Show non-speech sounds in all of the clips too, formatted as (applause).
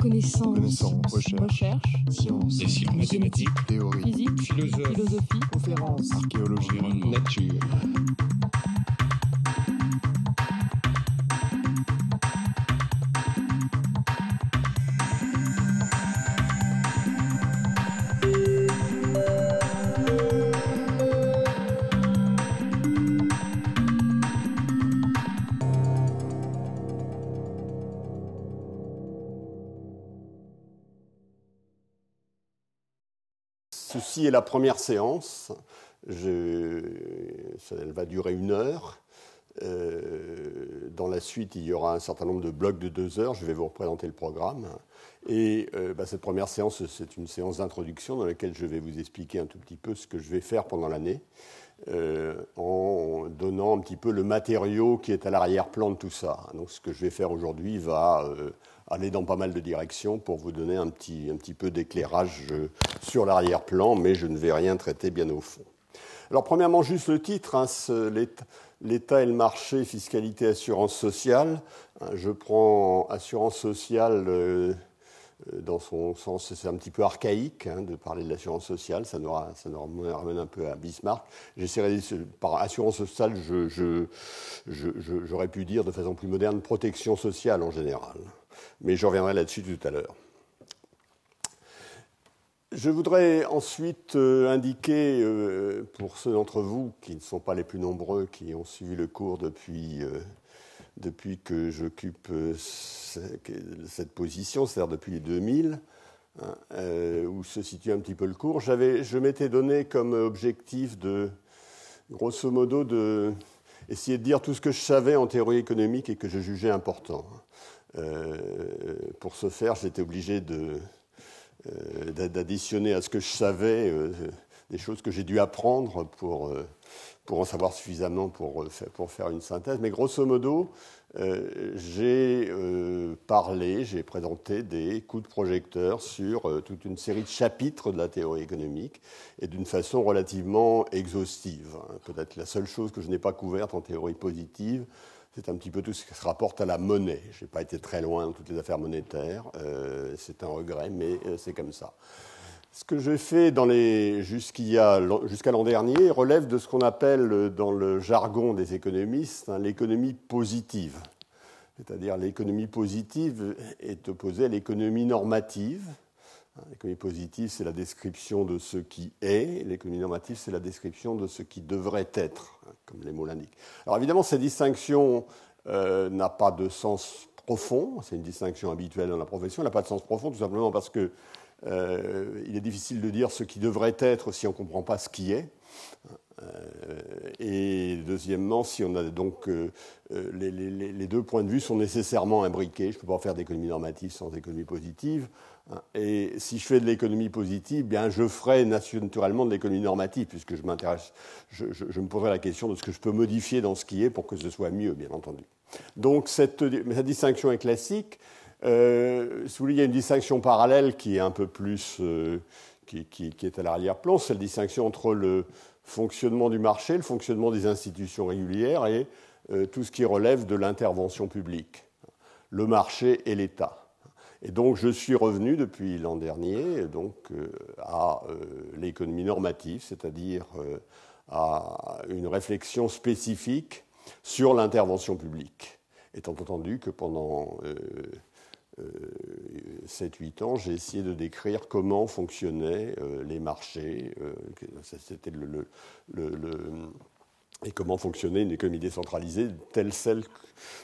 Connaissance. Connaissance. Recherche. Recherche. Science. Et sciences. Mathématiques. Théorie. Physique. Philosophie. Philosophie. Conférence. Archéologie. Environnement. Nature. Est la première séance. Elle va durer une heure. Euh, dans la suite, il y aura un certain nombre de blocs de deux heures. Je vais vous représenter le programme. Et euh, bah, cette première séance, c'est une séance d'introduction dans laquelle je vais vous expliquer un tout petit peu ce que je vais faire pendant l'année, euh, en donnant un petit peu le matériau qui est à l'arrière-plan de tout ça. Donc, ce que je vais faire aujourd'hui va aller dans pas mal de directions pour vous donner un petit, un petit peu d'éclairage euh, sur l'arrière-plan, mais je ne vais rien traiter bien au fond. Alors, premièrement, juste le titre, hein, l'État- et le marché, fiscalité, assurance sociale. Hein, Je prends assurance sociale euh, euh, dans son sens, c'est un petit peu archaïque hein, de parler de l'assurance sociale, ça nous, ramène un peu à Bismarck. J'essaierai, par assurance sociale, j'aurais pu dire de façon plus moderne protection sociale en général. Mais je reviendrai là-dessus tout à l'heure. Je voudrais ensuite euh, indiquer, euh, pour ceux d'entre vous qui ne sont pas les plus nombreux, qui ont suivi le cours depuis, euh, depuis que j'occupe cette position, c'est-à-dire depuis les 2000, hein, où se situe un petit peu le cours, je m'étais donné comme objectif de, grosso modo, de essayer de dire tout ce que je savais en théorie économique et que je jugeais important. Euh, pour ce faire, j'étais obligé euh, d'a- d'additionner à ce que je savais euh, des choses que j'ai dû apprendre pour, en savoir suffisamment pour, fa- pour faire une synthèse. Mais grosso modo, j'ai parlé, j'ai présenté des coups de projecteur sur toute une série de chapitres de la théorie économique et d'une façon relativement exhaustive. hein. Peut-être la seule chose que je n'ai pas couverte en théorie positive, c'est un petit peu tout ce qui se rapporte à la monnaie. Je n'ai pas été très loin dans toutes les affaires monétaires. euh, c'est un regret, mais euh, c'est comme ça. Ce que j'ai fait jusqu'à l'an dernier relève de ce qu'on appelle euh, dans le jargon des économistes hein, l'économie positive. C'est-à-dire l'économie positive est opposée à l'économie normative. L'économie positive, c'est la description de ce qui est. L'économie normative, c'est la description de ce qui devrait être, hein, comme les mots l'indiquent. Alors évidemment, cette distinction euh, n'a pas de sens profond. C'est une distinction habituelle dans la profession. Elle n'a pas de sens profond, tout simplement parce que euh, il est difficile de dire ce qui devrait être si on ne comprend pas ce qui est. Euh, et deuxièmement, si on a donc euh, les deux points de vue sont nécessairement imbriqués. Je ne peux pas faire d'économie normative sans économie positive. Et si je fais de l'économie positive, bien je ferai naturellement de l'économie normative, puisque je m'intéresse, je, me poserai la question de ce que je peux modifier dans ce qui est pour que ce soit mieux, bien entendu. Donc cette, distinction est classique. Euh, si vous il y a une distinction parallèle qui est un peu plus, euh, qui est à l'arrière-plan, c'est la distinction entre le fonctionnement du marché, le fonctionnement des institutions régulières et euh, tout ce qui relève de l'intervention publique, le marché et l'État. Et donc je suis revenu depuis l'an dernier euh, à euh, l'économie normative, c'est-à-dire euh, à une réflexion spécifique sur l'intervention publique, étant entendu que pendant euh, euh, 7-8 ans, j'ai essayé de décrire comment fonctionnaient les marchés, et comment fonctionnait une économie décentralisée telle celle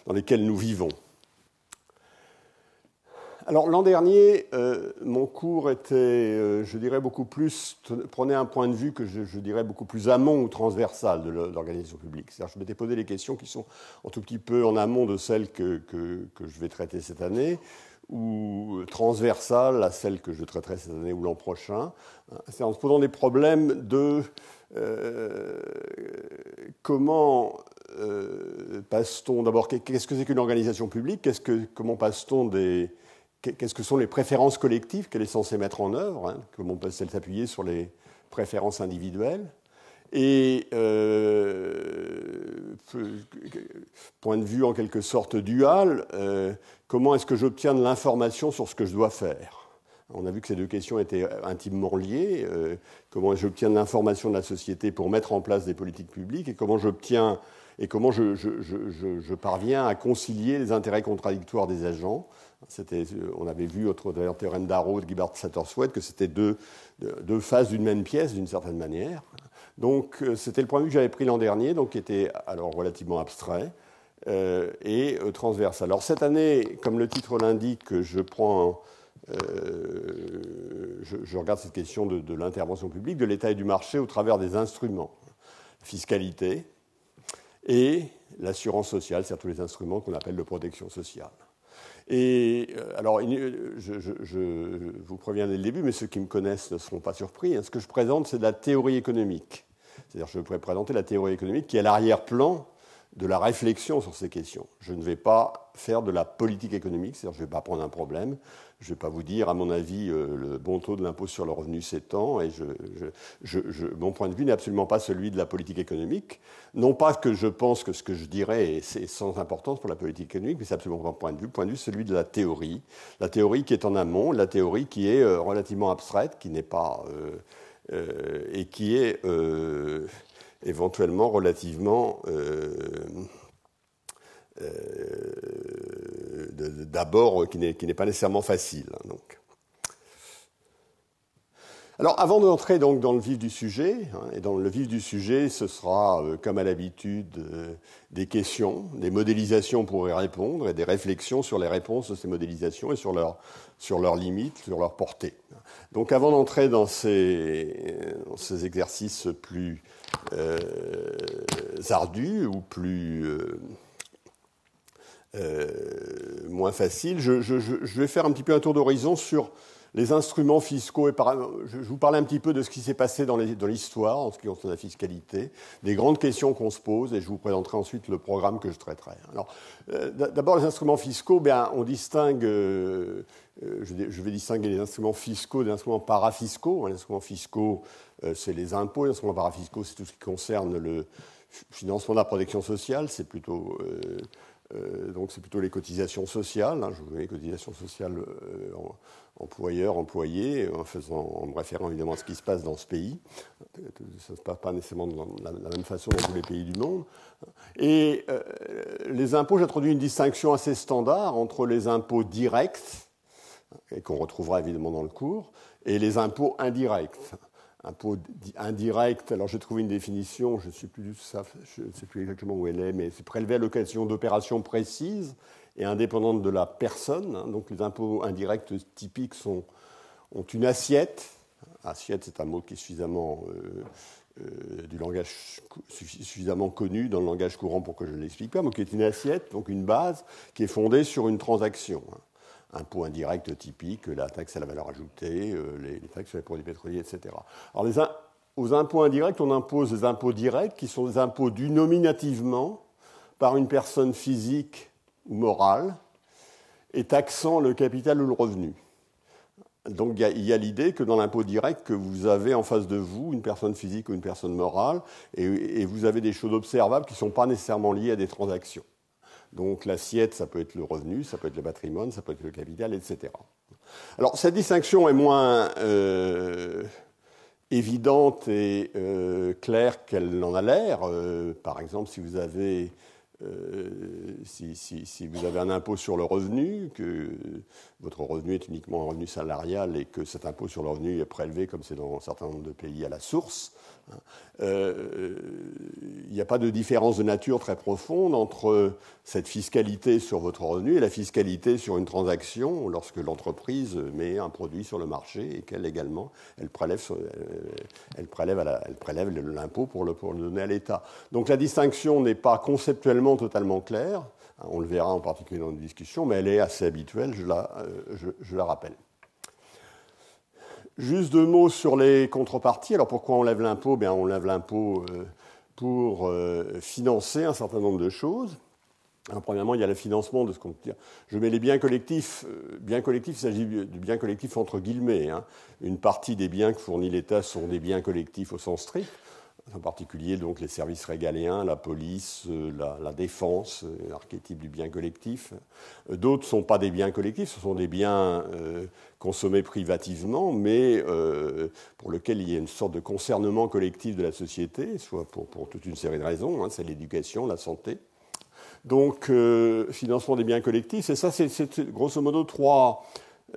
dans laquelle nous vivons. Alors l'an dernier, euh, mon cours était, euh, je dirais, beaucoup plus, prenait un point de vue que je, dirais beaucoup plus amont ou transversal de l'organisation publique. C'est-à-dire, je m'étais posé des questions qui sont un tout petit peu en amont de celles que, que, je vais traiter cette année, ou transversales à celles que je traiterai cette année ou l'an prochain. C'est en se posant des problèmes de euh, comment passe-t-on d'abord Qu'est-ce que c'est qu'une organisation publique? Qu'est-ce que, Comment passe-t-on des Qu'est-ce que sont les préférences collectives qu'elle est censée mettre en œuvre hein, Comment peut-elle s'appuyer sur les préférences individuelles Et point de vue en quelque sorte dual, comment est-ce que j'obtiens de l'information sur ce que je dois faire? On a vu que ces deux questions étaient intimement liées. comment j'obtiens de l'information de la société pour mettre en place des politiques publiques et comment j'obtiens et comment je, parviens à concilier les intérêts contradictoires des agents. On avait vu au théorème d'Arrow de Gibbard Sattersworth que c'était deux, deux, phases d'une même pièce d'une certaine manière. Donc euh, c'était le point de vue que j'avais pris l'an dernier, donc qui était alors relativement abstrait euh, et euh, transverse. Alors cette année, comme le titre l'indique, je prends je, regarde cette question de, de l'intervention publique, de l'état et du marché au travers des instruments. Fiscalité, et l'assurance sociale, c'est-à-dire tous les instruments qu'on appelle de protection sociale. Et euh, alors, je, vous préviens dès le début, mais ceux qui me connaissent ne seront pas surpris. Hein. Ce que je présente, c'est de la théorie économique. C'est-à-dire, je pourrais présenter la théorie économique qui est à l'arrière-plan de la réflexion sur ces questions. Je ne vais pas faire de la politique économique, c'est-à-dire je ne vais pas prendre un problème, je ne vais pas vous dire, à mon avis, euh, le bon taux de l'impôt sur le revenu s'étend, et mon point de vue n'est absolument pas celui de la politique économique. Non pas que je pense que ce que je dirais est, sans importance pour la politique économique, mais c'est absolument pas mon point de vue. Point de vue, c'est celui de la théorie. La théorie qui est en amont, la théorie qui est euh, relativement abstraite, qui n'est pas... Euh, et qui est éventuellement relativement euh, euh, d'abord qui n'est pas nécessairement facile. Hein, donc. Alors, avant d'entrer donc dans le vif du sujet, hein, et dans le vif du sujet, ce sera, euh, comme à l'habitude, des questions, des modélisations pour y répondre, et des réflexions sur les réponses de ces modélisations et sur, leur, sur leurs limites, sur leur portée. Donc, avant d'entrer dans ces, dans ces exercices plus euh, ardus ou plus euh, euh, moins faciles. Je, vais faire un petit peu un tour d'horizon sur les instruments fiscaux. Et je, vous parler un petit peu de ce qui s'est passé dans l'histoire en ce qui concerne la fiscalité, des grandes questions qu'on se pose, et je vous présenterai ensuite le programme que je traiterai. Alors, d'abord, les instruments fiscaux, bien, on distingue, je, vais distinguer les instruments fiscaux des instruments parafiscaux. Les instruments fiscaux, euh, c'est les impôts, les instruments parafiscaux, c'est tout ce qui concerne le financement de la protection sociale, c'est plutôt, euh, euh, donc c'est plutôt les cotisations sociales, hein, je vous mets les cotisations sociales employeurs, employés, en, faisant, en me référant évidemment à ce qui se passe dans ce pays. Ça ne se passe pas nécessairement de la, même façon dans tous les pays du monde. Et les impôts, j'introduis une distinction assez standard entre les impôts directs, et qu'on retrouvera évidemment dans le cours, et les impôts indirects impôt indirect, alors j'ai trouvé une définition, je ne sais plus exactement où elle est, mais c'est prélevé à l'occasion d'opérations précises et indépendantes de la personne. Hein. donc les impôts indirects typiques sont, ont une assiette. Assiette, c'est un mot qui est suffisamment euh, euh, du langage suffisamment connu dans le langage courant pour que je ne l'explique pas, mais qui est une assiette, donc une base qui est fondée sur une transaction. Impôts indirects typiques, la taxe à la valeur ajoutée, euh, les, taxes sur les produits pétroliers, etc. Alors, aux impôts indirects, on impose des impôts directs qui sont des impôts dus nominativement par une personne physique ou morale et taxant le capital ou le revenu. Donc il y a, l'idée que dans l'impôt direct, que vous avez en face de vous une personne physique ou une personne morale, et vous avez des choses observables qui ne sont pas nécessairement liées à des transactions. Donc l'assiette, ça peut être le revenu, ça peut être le patrimoine, ça peut être le capital, etc. Alors cette distinction est moins euh, évidente et euh, claire qu'elle en a l'air. Euh, par exemple, si vous avez si, vous avez un impôt sur le revenu, que votre revenu est uniquement un revenu salarial et que cet impôt sur le revenu est prélevé, comme c'est dans un certain nombre de pays, à la source, il n'y a pas de différence de nature très profonde entre cette fiscalité sur votre revenu et la fiscalité sur une transaction lorsque l'entreprise met un produit sur le marché et qu'elle également, elle prélève, euh, elle prélève, l'impôt pour le, pour le donner à l'État. Donc la distinction n'est pas conceptuellement totalement claire. On le verra en particulier dans une discussion, mais elle est assez habituelle, je la, euh, je la rappelle. Juste deux mots sur les contreparties. Alors pourquoi on lève l'impôt? Bien, On lève l'impôt euh, pour euh, financer un certain nombre de choses. Alors, premièrement, il y a le financement de ce qu'on dit. Je mets les biens collectifs. Euh, biens collectifs, il s'agit du bien collectif entre guillemets. Hein. Une partie des biens que fournit l'État sont des biens collectifs au sens strict. En particulier donc les services régaliens, la police, euh, la, défense, euh, l'archétype du bien collectif. Euh, d'autres ne sont pas des biens collectifs, ce sont des biens consommés privativement, mais pour lesquels il y a une sorte de concernement collectif de la société, soit pour, toute une série de raisons, hein, c'est l'éducation, la santé. Donc, financement des biens collectifs, et ça, c'est grosso modo trois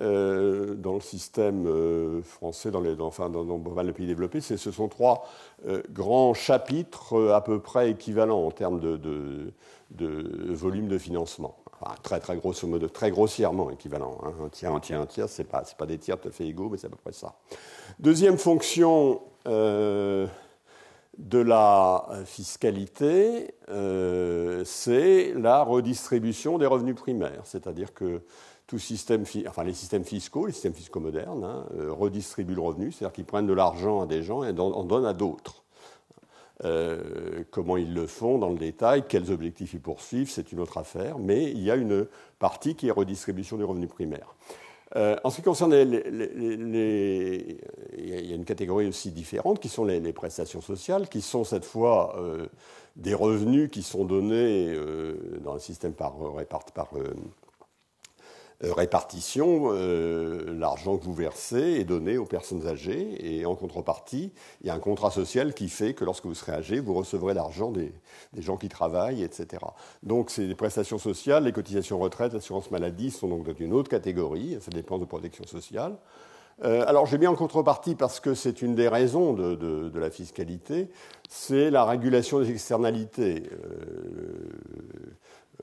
euh, dans le système euh, français, dans, les, pas mal de pays développés, ce sont trois euh, grands chapitres à peu près équivalents en termes de, volume de financement. très, grossièrement équivalent. Hein. Un tiers, un tiers, un tiers, ce n'est pas, pas des tiers tout à fait égaux, mais c'est à peu près ça. Deuxième fonction de la fiscalité, c'est la redistribution des revenus primaires. C'est-à-dire que tout système, enfin les systèmes fiscaux, les systèmes fiscaux modernes, hein, euh, redistribuent le revenu, c'est-à-dire qu'ils prennent de l'argent à des gens et en donnent à d'autres. Euh, comment ils le font dans le détail, quels objectifs ils poursuivent, c'est une autre affaire, mais il y a une partie qui est redistribution des revenus primaires. Euh, en ce qui concerne les, Il y a une catégorie aussi différente qui sont les, prestations sociales, qui sont cette fois des revenus qui sont donnés dans un système par, par, euh, répartition, euh, l'argent que vous versez est donné aux personnes âgées et en contrepartie, il y a un contrat social qui fait que lorsque vous serez âgé, vous recevrez l'argent des, gens qui travaillent, etc. Donc c'est des prestations sociales, les cotisations retraite, l'assurance maladie sont donc d'une autre catégorie, ça dépend de protection sociale. Euh, alors j'ai bien en contrepartie, parce que c'est une des raisons de, la fiscalité, c'est la régulation des externalités.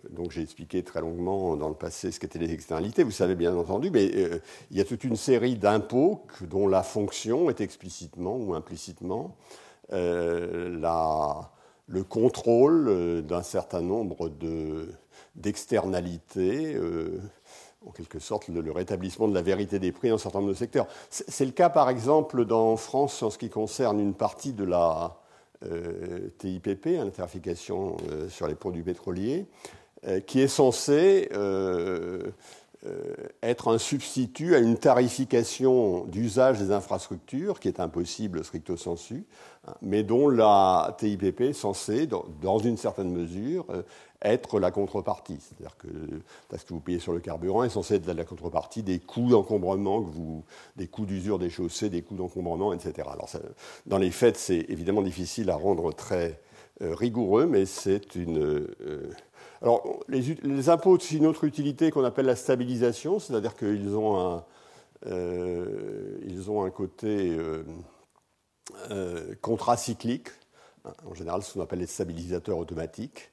Donc j'ai expliqué très longuement dans le passé ce qu'étaient les externalités, vous savez bien entendu, mais euh, il y a toute une série d'impôts dont la fonction est explicitement ou implicitement euh, le contrôle euh, d'un certain nombre d'externalités, en quelque sorte le, rétablissement de la vérité des prix dans un certain nombre de secteurs. C'est le cas par exemple dans France en ce qui concerne une partie de la TIPP, hein, la tarification sur les produits pétroliers. Euh, qui est censé euh, euh, être un substitut à une tarification d'usage des infrastructures qui est impossible stricto sensu, hein, mais dont la TIPP est censée, dans une certaine mesure, être la contrepartie. C'est-à-dire que ce que vous payez sur le carburant est censé être la contrepartie des coûts d'encombrement, des coûts d'usure des chaussées, des coûts d'encombrement, etc. Alors, dans les faits, c'est évidemment difficile à rendre très rigoureux, mais c'est une alors, les, impôts ont une autre utilité qu'on appelle la stabilisation, c'est-à-dire qu'ils ont un, euh, ont un côté euh, euh, contracyclique. En général, ce qu'on appelle les stabilisateurs automatiques.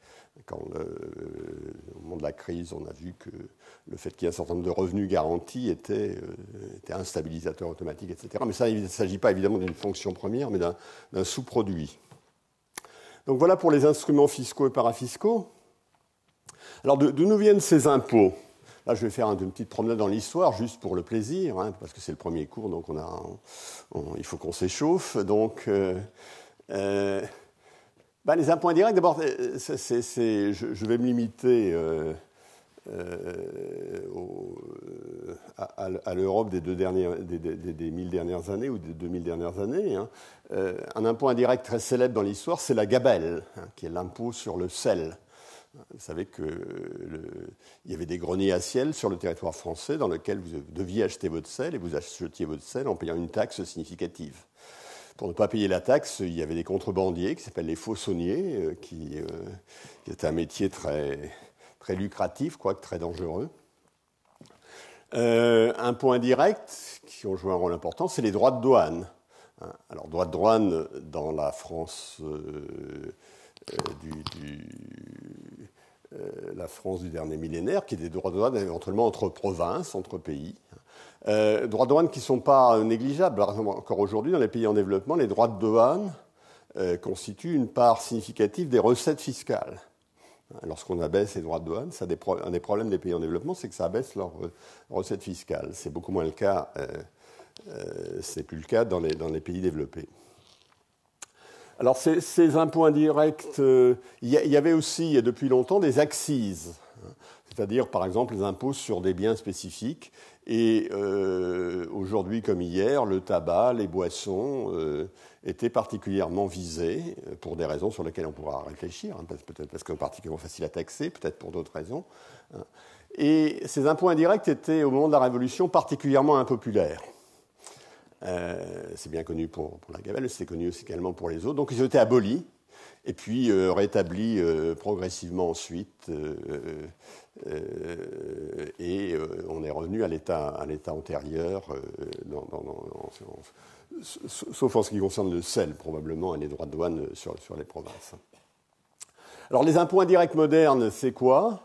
Quand, au moment de la crise, on a vu que le fait qu'il y ait un certain nombre de revenus garantis était, était un stabilisateur automatique, etc. Mais ça, il ne s'agit pas évidemment d'une fonction première, mais d'un sous-produit. Donc voilà pour les instruments fiscaux et parafiscaux. Alors, d'où nous viennent ces impôts Là, je vais faire une petite promenade dans l'histoire, juste pour le plaisir, hein, parce que c'est le premier cours, donc on a, il faut qu'on s'échauffe. Donc, euh, euh, bah, les impôts indirects, d'abord, euh, je, vais me limiter à, l'Europe des, deux dernières, des, mille dernières années ou des 2000 dernières années. Hein. un impôt indirect très célèbre dans l'histoire, c'est la gabelle, hein, qui est l'impôt sur le sel. Vous savez qu'il y avait des greniers à ciel sur le territoire français dans lesquels vous deviez acheter votre sel et vous achetiez votre sel en payant une taxe significative. Pour ne pas payer la taxe, il y avait des contrebandiers qui s'appellent les faussonniers, euh, qui, euh, qui est un métier très, très lucratif, quoique très dangereux. Euh, un point direct qui ont joué un rôle important, c'est les droits de douane. Hein, alors, droits de douane dans la France du, la France du dernier millénaire, qui est des droits de douane éventuellement entre provinces, entre pays. Euh, droits de douane qui ne sont pas négligeables. Encore aujourd'hui, dans les pays en développement, les droits de douane euh, constituent une part significative des recettes fiscales. Lorsqu'on abaisse les droits de douane, un des problèmes des pays en développement, c'est que ça abaisse leurs recettes fiscales. C'est beaucoup moins le cas, c'est plus le cas dans les pays développés. Alors ces, impôts indirects, euh, il y, avait aussi depuis longtemps des axes, c'est-à-dire par exemple les impôts sur des biens spécifiques. Et aujourd'hui comme hier, le tabac, les boissons étaient particulièrement visés pour des raisons sur lesquelles on pourra réfléchir, hein, peut-être parce sont particulièrement faciles à taxer, peut-être pour d'autres raisons. Hein. Et ces impôts indirects étaient au moment de la Révolution particulièrement impopulaires. Euh, c'est bien connu pour, la Gabelle, c'est connu aussi également pour les autres. Donc ils ont été abolis et puis euh, rétablis euh, progressivement ensuite. et on est revenu à l'état antérieur, sauf en ce qui concerne le sel probablement et les droits de douane sur, sur les provinces. Alors les impôts indirects modernes, c'est quoi?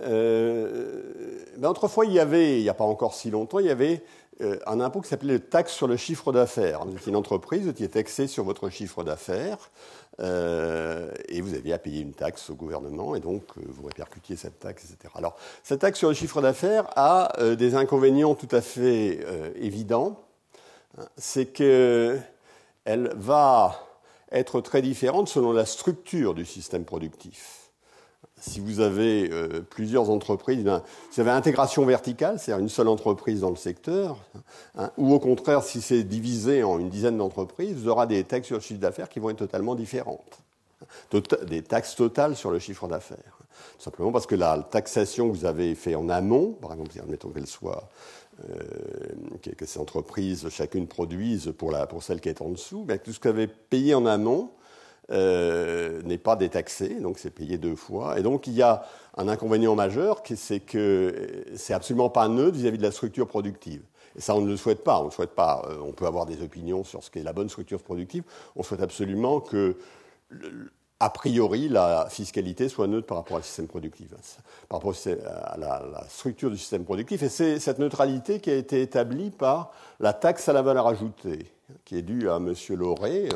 Ben, Autrefois, il y avait, il n'y a pas encore si longtemps, il y avait euh, un impôt qui s'appelait le taxe sur le chiffre d'affaires. Vous étiez une entreprise, qui est taxée sur votre chiffre d'affaires euh, et vous aviez à payer une taxe au gouvernement et donc euh, vous répercutiez cette taxe, etc. Alors, cette taxe sur le chiffre d'affaires a des inconvénients tout à fait évidents. C'est qu'elle va être très différente selon la structure du système productif si vous avez euh, plusieurs entreprises, ben, vous avez intégration verticale, c'est-à-dire une seule entreprise dans le secteur, hein, ou au contraire, si c'est divisé en une dizaine d'entreprises, vous aurez des taxes sur le chiffre d'affaires qui vont être totalement différentes. Tota-, des taxes totales sur le chiffre d'affaires. Tout simplement parce que la taxation que vous avez fait en amont, par exemple, admettons qu'elle soit euh, que ces entreprises chacune produisent pour, celle qui est en dessous, ben, tout ce avez payé en amont, euh, n'est pas détaxé, donc c'est payé deux fois. Et donc il y a un inconvénient majeur, c'est que c'est absolument pas neutre vis-à-vis de la structure productive. Et ça, on ne le souhaite pas. On ne souhaite pas. Euh, on peut avoir des opinions sur ce qu'est la bonne structure productive. On souhaite absolument que, a priori, la fiscalité soit neutre par rapport au système productif, par rapport à la, la structure du système productif. Et c'est cette neutralité qui a été établie par la taxe à la valeur ajoutée qui est due à M. Lauré,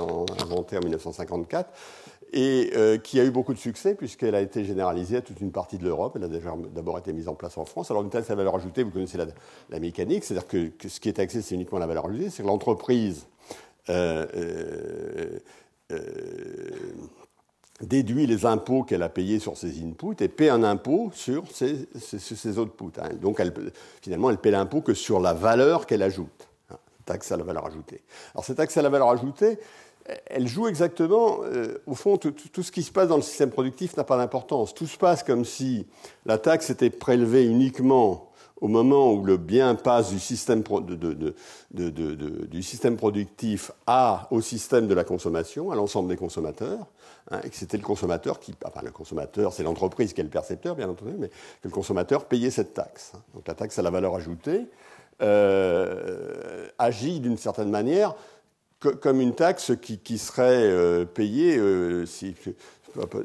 inventée en 1954, et euh, qui a eu beaucoup de succès puisqu'elle a été généralisée à toute une partie de l'Europe. Elle a déjà d'abord été mise en place en France. Alors une taxe à valeur ajoutée, vous connaissez la, mécanique, c'est-à-dire que, ce qui est taxé, c'est uniquement la valeur ajoutée, c'est que l'entreprise euh, euh, déduit les impôts qu'elle a payés sur ses inputs et paie un impôt sur ses, ses, outputs. Hein. Donc finalement, elle paie l'impôt que sur la valeur qu'elle ajoute taxe à la valeur ajoutée. Alors cette taxe à la valeur ajoutée, elle joue exactement, euh, au fond, tout, ce qui se passe dans le système productif n'a pas d'importance. Tout se passe comme si la taxe était prélevée uniquement au moment où le bien passe du système, du système productif à, au système de la consommation, à l'ensemble des consommateurs, hein, et que c'était le consommateur qui, enfin le consommateur, c'est l'entreprise qui est le percepteur, bien entendu, mais que le consommateur payait cette taxe. Donc la taxe à la valeur ajoutée, euh, agit d'une certaine manière comme une taxe qui, serait euh, payée euh,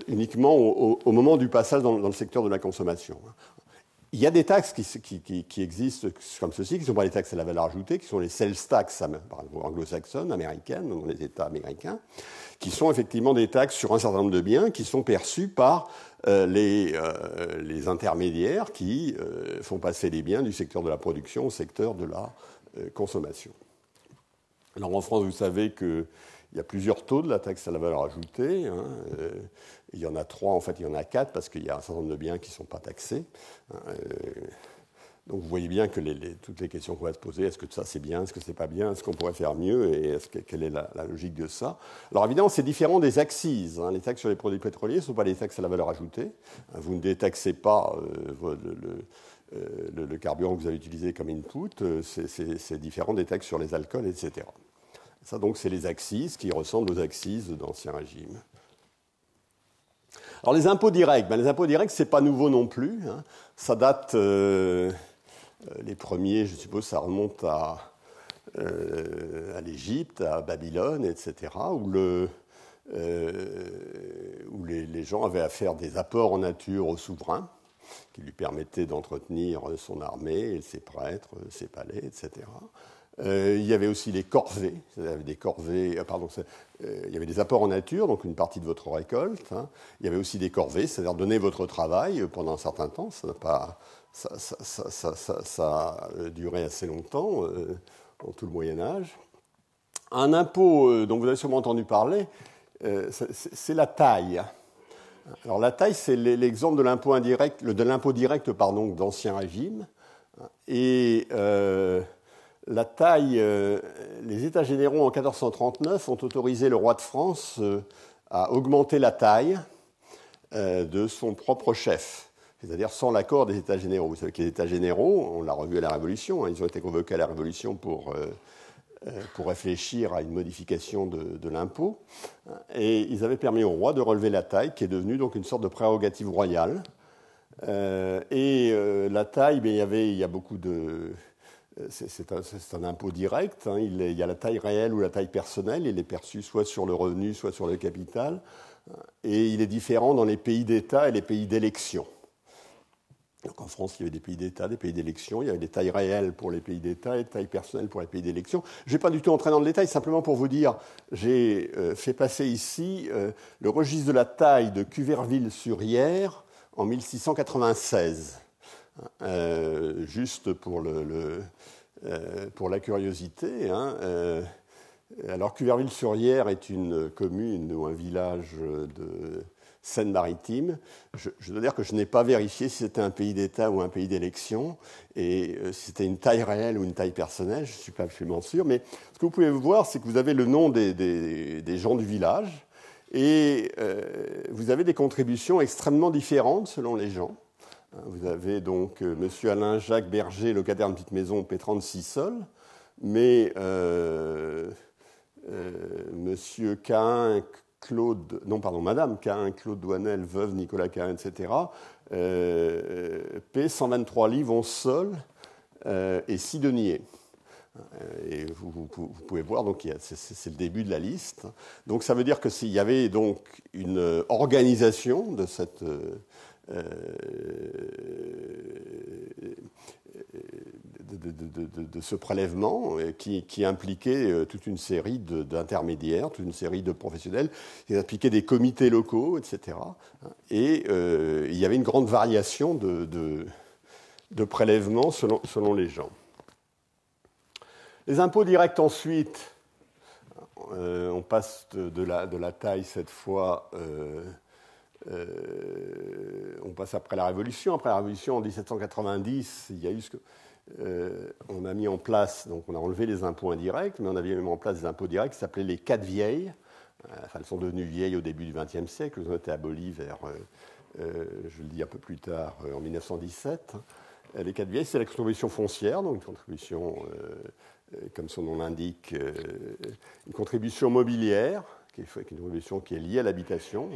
uniquement au, moment du passage dans, le secteur de la consommation. Il y a des taxes qui, existent comme ceci, qui ne sont pas des taxes à la valeur ajoutée, qui sont les sales tax anglo-saxonnes, américaines, dans les États américains, qui sont effectivement des taxes sur un certain nombre de biens qui sont perçus par euh, euh, les, intermédiaires qui euh, font passer les biens du secteur de la production au secteur de la consommation. Alors en France, vous savez qu'il y a plusieurs taux de la taxe à la valeur ajoutée. Hein, il y en a trois, en fait, il y en a quatre parce qu'il y a un certain nombre de biens qui ne sont pas taxés. Hein, donc vous voyez bien que toutes les questions qu'on va se poser, est-ce que ça c'est bien, est-ce que c'est pas bien, est-ce qu'on pourrait faire mieux et quelle est la, logique de ça? Alors évidemment c'est différent des axes. Hein. Les taxes sur les produits pétroliers ne sont pas des taxes à la valeur ajoutée. Hein. Vous ne détaxez pas euh, euh, le, carburant que vous avez utilisé comme input, euh, c'est différent des taxes sur les alcools, etc. Ça donc c'est les axes qui ressemblent aux axes d'Ancien Régime. Alors les impôts directs, ben, les impôts directs c'est pas nouveau non plus. Hein. Ça date les premiers, je suppose, ça remonte à, euh, l'Égypte, à Babylone, etc., où, euh, les, gens avaient à faire des apports en nature au souverain, qui lui permettaient d'entretenir son armée, ses prêtres, ses palais, etc. il y avait aussi les corvées, des corvées, pardon, il y avait des apports en nature, donc une partie de votre récolte. Hein. Il y avait aussi des corvées, c'est-à-dire donner votre travail pendant un certain temps. Ça n'a pas, ça, a duré assez longtemps, euh, dans tout le Moyen Âge. Un impôt euh, dont vous avez sûrement entendu parler, euh, c'est la taille. La taille, c'est l'exemple de l'impôt indirect, de l'impôt direct d'ancien régime. Et euh, la taille, les États généraux en 1439 ont autorisé le roi de France à augmenter la taille de son propre chef, c'est-à-dire sans l'accord des États généraux. Vous savez que les États généraux, on l'a revu à la Révolution, hein, ils ont été convoqués à la Révolution pour pour réfléchir à une modification de, l'impôt. Et ils avaient permis au roi de relever la taille, qui est devenue donc une sorte de prérogative royale. et la taille, il, y avait, il y a beaucoup de, c'est un, impôt direct. Hein. Il, y a la taille réelle ou la taille personnelle. Il est perçu soit sur le revenu, soit sur le capital. Et il est différent dans les pays d'État et les pays d'élection. Donc en France, il y avait des pays d'État, des pays d'élection. Il y avait des tailles réelles pour les pays d'État et des tailles personnelles pour les pays d'élection. Je ne vais pas du tout entrer dans le détail, simplement pour vous dire, j'ai euh, fait passer ici euh, le registre de la taille de Cuverville-sur-Yère en 1696. Euh, juste pour le, euh, pour la curiosité. Hein, alors Cuverville-sur-Yère est une commune ou un village de Seine-Maritime. Je, dois dire que je n'ai pas vérifié si c'était un pays d'État ou un pays d'élection, et euh, si c'était une taille réelle ou une taille personnelle, je ne suis pas absolument sûr. Mais ce que vous pouvez voir, c'est que vous avez le nom des, gens du village, et vous avez des contributions extrêmement différentes selon les gens. Hein, vous avez donc euh, M. Alain Jacques Berger, locataire de petite maison, paie 36 sols, mais euh, euh, M. Cain, Claude, non pardon, Madame Cain, Claude Douanel, veuve Nicolas Cain, etc., euh, paie 123 livres en sol et 6 deniers. Et vous, pouvez voir, donc c'est le début de la liste. Donc ça veut dire que s'il y avait donc une organisation de cette euh, de, ce prélèvement euh, qui, impliquait euh, toute une série d'intermédiaires, toute une série de professionnels, qui impliquait des comités locaux, etc. Et il y avait une grande variation de, prélèvements selon, les gens. Les impôts directs ensuite, on passe de, la, taille cette fois euh, on passe après la Révolution. Après la Révolution, en 1790, il y a eu ce que, euh, on a mis en place, donc on a enlevé les impôts indirects, mais on avait mis en place des impôts directs qui s'appelaient les quatre vieilles. Euh, elles sont devenues vieilles au début du XXe siècle. Elles ont été abolies vers, je le dis un peu plus tard, en 1917. Les quatre vieilles, c'est la contribution foncière, donc une contribution, comme son nom l'indique, une contribution mobilière, qui est une liée à l'habitation.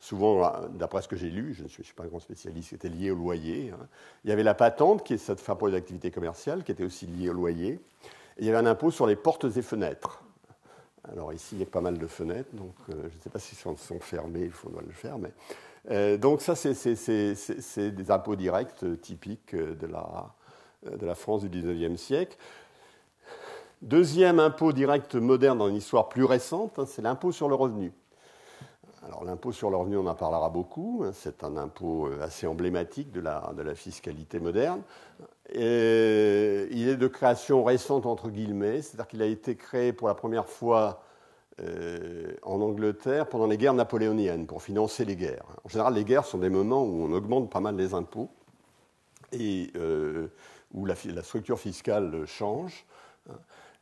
Souvent, d'après ce que j'ai lu, je ne suis, pas un grand spécialiste, c'était lié au loyer. Hein. Il y avait la patente, qui est cette pour les activités commerciales, qui était aussi liée au loyer. Il y avait un impôt sur les portes et fenêtres. Alors ici, il y a pas mal de fenêtres, donc euh, je ne sais pas si elles sont fermées, il faut le faire. Euh, donc ça, c'est des impôts directs euh, typiques de la, de la France du 19e siècle. Deuxième impôt direct moderne dans une histoire plus récente, hein, c'est l'impôt sur le revenu. Alors l'impôt sur le revenu, on en parlera beaucoup. Hein, c'est un impôt euh, assez emblématique de la, fiscalité moderne. Il est de création récente, entre guillemets, c'est-à-dire qu'il a été créé pour la première fois euh, en Angleterre pendant les guerres napoléoniennes, pour financer les guerres. En général, les guerres sont des moments où on augmente pas mal les impôts et euh, où la, la, structure fiscale change.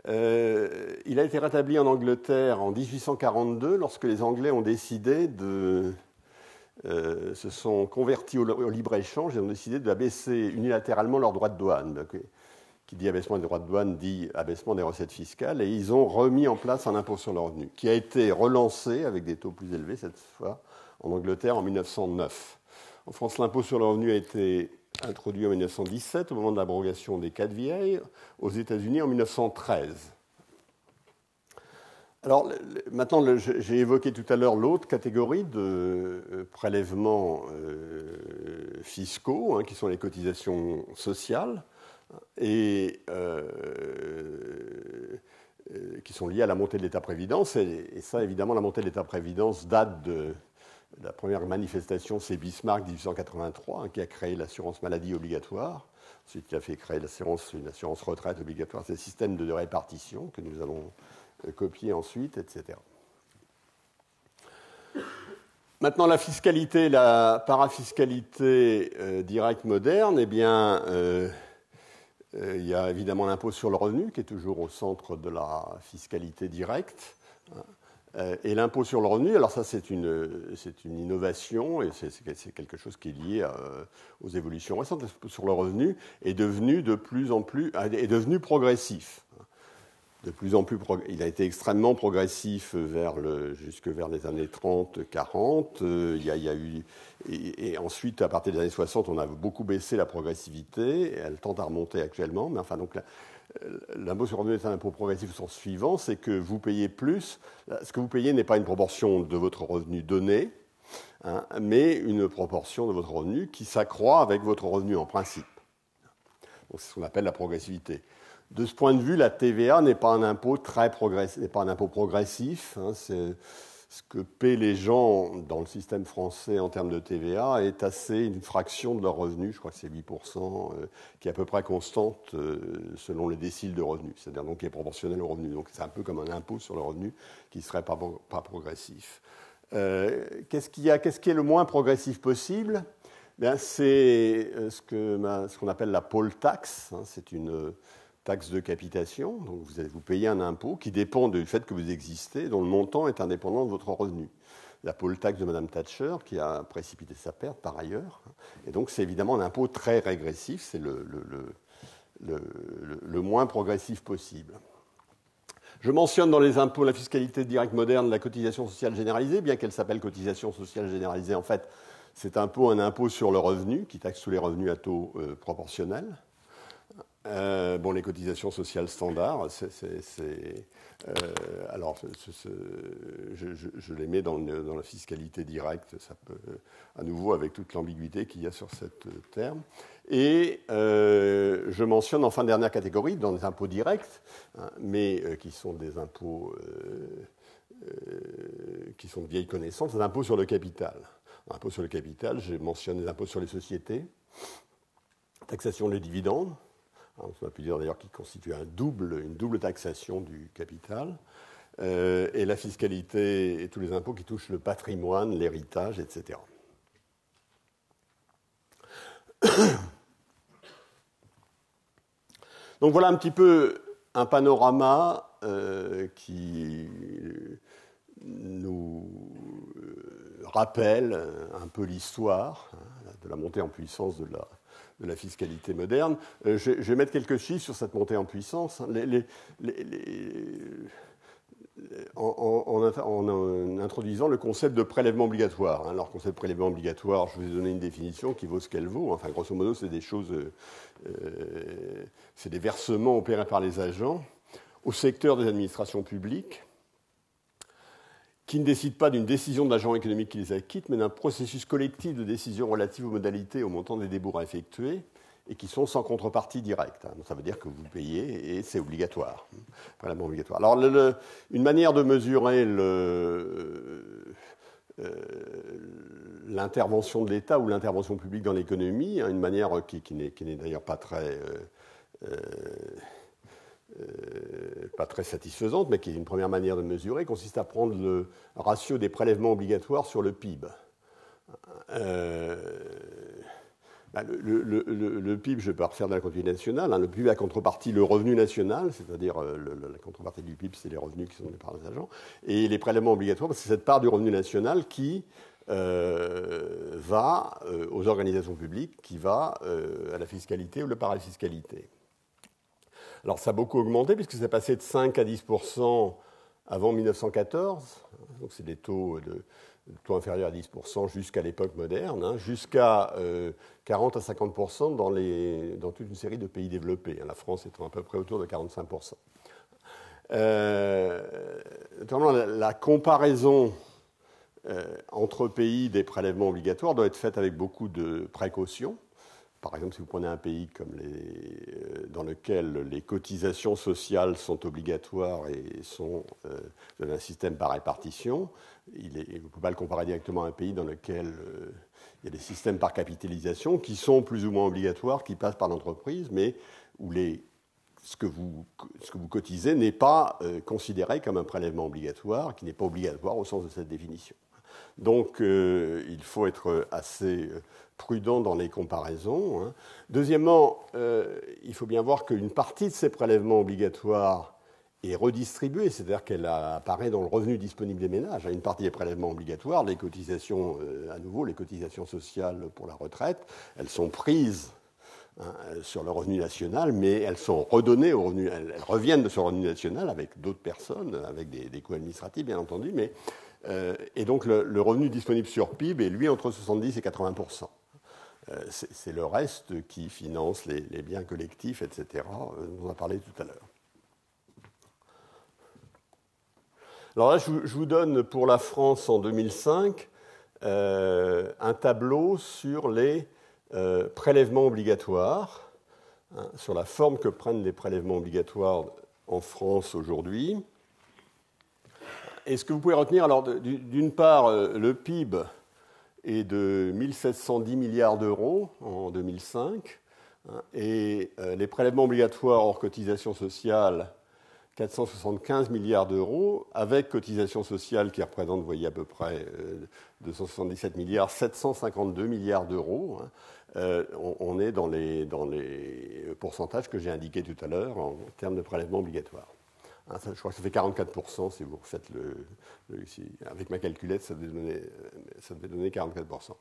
Euh, il a été rétabli en Angleterre en 1842 lorsque les Anglais ont décidé de. Euh, se sont convertis au, libre-échange et ont décidé d'abaisser unilatéralement leurs droits de douane. Qui dit abaissement des droits de douane dit abaissement des recettes fiscales. Et ils ont remis en place un impôt sur le revenu qui a été relancé avec des taux plus élevés cette fois en Angleterre en 1909. En France, l'impôt sur le revenu a été introduit en 1917 au moment de l'abrogation des quatre vieilles, aux États-Unis en 1913. Alors maintenant, j'ai évoqué tout à l'heure l'autre catégorie de euh, prélèvements euh, fiscaux, hein, qui sont les cotisations sociales, et euh, qui sont liées à la montée de l'État-prévidence. et, ça, évidemment, la montée de l'État-prévidence date de, la première manifestation, c'est Bismarck 1883, hein, qui a créé l'assurance maladie obligatoire. Ensuite, il a fait créer l'assurance, une assurance retraite obligatoire. C'est le système de répartition que nous allons euh, copier ensuite, etc. Maintenant, la fiscalité, la parafiscalité euh, directe moderne, eh bien, euh, il y a évidemment l'impôt sur le revenu qui est toujours au centre de la fiscalité directe. Et l'impôt sur le revenu, alors ça c'est une, une, innovation et c'est quelque chose qui est lié aux évolutions récentes. L'impôt sur le revenu est devenu de plus en plus, est devenu progressif de plus en plus, il a été extrêmement progressif vers le, jusque vers les années 30, 40. Euh, il y a eu, et, ensuite, à partir des années 60, on a beaucoup baissé la progressivité. Elle tente à remonter actuellement. Mais enfin, donc, l'impôt sur le revenu est un impôt progressif au sens suivant, c'est que vous payez plus. Ce que vous payez n'est pas une proportion de votre revenu donné, hein, mais une proportion de votre revenu qui s'accroît avec votre revenu en principe. C'est ce qu'on appelle la progressivité. De ce point de vue, la TVA n'est pas un impôt très progressif, n'est pas un impôt progressif. Hein, ce que paient les gens dans le système français en termes de TVA est assez une fraction de leur revenu, je crois que c'est 8%, euh, qui est à peu près constante euh, selon les déciles de revenus, c'est-à-dire donc qui est proportionnel au revenu. Donc c'est un peu comme un impôt sur le revenu qui ne serait pas, progressif. Euh, qu'est-ce, qu'il y a, qu'est-ce qui est le moins progressif possible? C'est ce, que, ce qu'on appelle la poll tax. Hein, c'est une taxe de capitation, donc vous, payez un impôt qui dépend du fait que vous existez, dont le montant est indépendant de votre revenu. La pôle taxe de Mme Thatcher, qui a précipité sa perte par ailleurs. Et donc c'est évidemment un impôt très régressif, c'est le, moins progressif possible. Je mentionne dans les impôts la fiscalité directe moderne la cotisation sociale généralisée, bien qu'elle s'appelle cotisation sociale généralisée. En fait, c'est impôt un impôt sur le revenu qui taxe tous les revenus à taux euh, proportionnel. Euh, bon, les cotisations sociales standards, c'est, euh, alors je, les mets dans, la fiscalité directe, à nouveau avec toute l'ambiguïté qu'il y a sur ce terme. Et euh, je mentionne en fin de dernière catégorie, dans les impôts directs, hein, mais qui sont des impôts qui sont de vieilles connaissances, les impôts sur le capital. Impôts sur le capital, je mentionne les impôts sur les sociétés, taxation des dividendes, Hein, on peut dire d'ailleurs qu'il constitue une double taxation du capital, euh, et la fiscalité et tous les impôts qui touchent le patrimoine, l'héritage, etc. (coughs) Donc voilà un petit peu un panorama euh, qui nous rappelle un peu l'histoire hein, de la montée en puissance de la, de la fiscalité moderne. Euh, je, vais mettre quelques chiffres sur cette montée en puissance. en, introduisant le concept de prélèvement obligatoire. Alors, concept de prélèvement obligatoire, je vous ai donné une définition qui vaut ce qu'elle vaut. Enfin, grosso modo, c'est des choses, euh, euh, c'est des versements opérés par les agents au secteur des administrations publiques qui ne décident pas d'une décision de l'agent économique qui les acquitte, mais d'un processus collectif de décision relative aux modalités au montant des débours à effectuer, et qui sont sans contrepartie directe. Hein. ça veut dire que vous payez et c'est obligatoire, vraiment obligatoire. Alors, une manière de mesurer euh, l'intervention de l'État ou l'intervention publique dans l'économie, hein, une manière qui, n'est d'ailleurs pas très euh, euh, euh, pas très satisfaisante, mais qui est une première manière de mesurer, consiste à prendre le ratio des prélèvements obligatoires sur le PIB. Euh, bah, le, PIB, je ne vais pas refaire de la quantité nationale. Hein. le PIB a contrepartie le revenu national, c'est-à-dire euh, la contrepartie du PIB, c'est les revenus qui sont donnés par les agents. Et les prélèvements obligatoires, c'est cette part du revenu national qui va aux organisations publiques, qui va à la fiscalité ou le parafiscalité. Alors ça a beaucoup augmenté puisque c'est passé de 5 à 10% avant 1914, donc c'est des taux, de, taux inférieurs à 10% jusqu'à l'époque moderne, hein, jusqu'à 40 euh, à 50 dans, les, dans toute une série de pays développés, hein, la France étant à peu près autour de 45 euh, la, la, comparaison euh, entre pays des prélèvements obligatoires doit être faite avec beaucoup de précautions. Par exemple, si vous prenez un pays comme euh, dans lequel les cotisations sociales sont obligatoires et sont euh, un système par répartition, il vous ne pouvez pas le comparer directement à un pays dans lequel euh, il y a des systèmes par capitalisation qui sont plus ou moins obligatoires, qui passent par l'entreprise, mais où ce que vous cotisez n'est pas considéré comme un prélèvement obligatoire, qui n'est pas obligatoire au sens de cette définition. Donc il faut être assez prudent dans les comparaisons. Hein. Deuxièmement, il faut bien voir qu'une partie de ces prélèvements obligatoires est redistribuée, c'est-à-dire qu'elle apparaît dans le revenu disponible des ménages. Une partie des prélèvements obligatoires, les cotisations, à nouveau, les cotisations sociales pour la retraite, elles sont prises Hein, sur le revenu national, mais elles sont redonnées au revenu, elles, reviennent de ce revenu national avec d'autres personnes, avec des, coûts administratifs bien entendu, mais euh, et donc le, revenu disponible sur PIB est lui entre 70 et 80 euh, C'est le reste qui finance les, biens collectifs, etc. On en a parlé tout à l'heure. Alors là, je, vous donne pour la France en 2005 euh, un tableau sur les euh, prélèvements obligatoires, hein, sur la forme que prennent les prélèvements obligatoires en France aujourd'hui. Et ce que vous pouvez retenir, alors d'une part, euh, le PIB est de 1710 milliards d'euros en 2005, hein, et euh, les prélèvements obligatoires hors cotisation sociale 475 milliards d'euros, avec cotisation sociale qui représente, voyez, à peu près 277 milliards, 752 milliards d'euros. Hein. Euh, on, est dans les, dans les pourcentages que j'ai indiqués tout à l'heure en termes de prélèvement obligatoire. Hein, je crois que ça fait 44% si vous refaites le, Avec ma calculette, ça devait donner, ça devait donner 44%.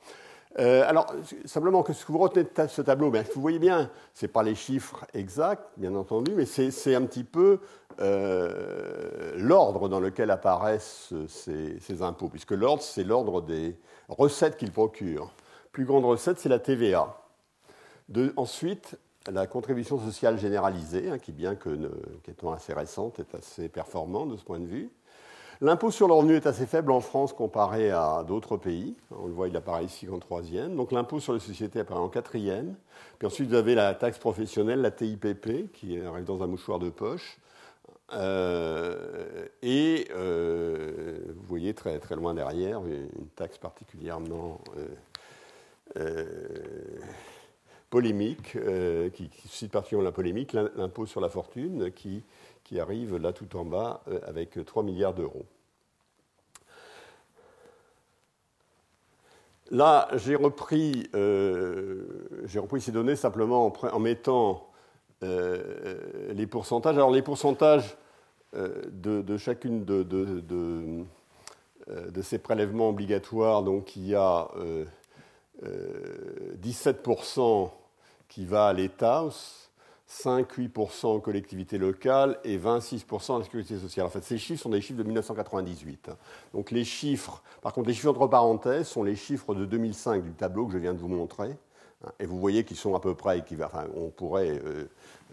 Euh, alors, simplement, que ce que vous retenez de ce tableau, ben, vous voyez bien, ce n'est pas les chiffres exacts, bien entendu, mais c'est un petit peu euh, l'ordre dans lequel apparaissent ces impôts, puisque l'ordre, c'est l'ordre des recettes qu'ils procurent plus grande recette, c'est la TVA. ensuite, la contribution sociale généralisée, hein, qui, bien que qu'étant assez récente, est assez performante de ce point de vue. L'impôt sur le revenu est assez faible en France comparé à d'autres pays. On le voit, il apparaît ici en troisième. Donc l'impôt sur les sociétés apparaît en quatrième. Puis ensuite, vous avez la taxe professionnelle, la TIPP, qui arrive dans un mouchoir de poche. Euh, et euh, vous voyez très, très loin derrière une taxe particulièrement euh, polémique, euh, qui, suscite particulièrement la polémique, l'impôt sur la fortune, qui, qui, arrive là tout en bas euh, avec 3 milliards d'euros. Là, j'ai repris, repris, ces données simplement en, mettant les pourcentages. Alors, les pourcentages de, chacune de, de, ces prélèvements obligatoires, donc il y a 17% euh, qui va à l'État, 5-8% aux collectivités locales et 26% à la sécurité sociale. En fait, ces chiffres sont des chiffres de 1998. Donc les chiffres, par contre, les chiffres entre parenthèses sont les chiffres de 2005 du tableau que je viens de vous montrer. Et vous voyez qu'ils sont à peu près équivalents. Enfin, on pourrait. Euh,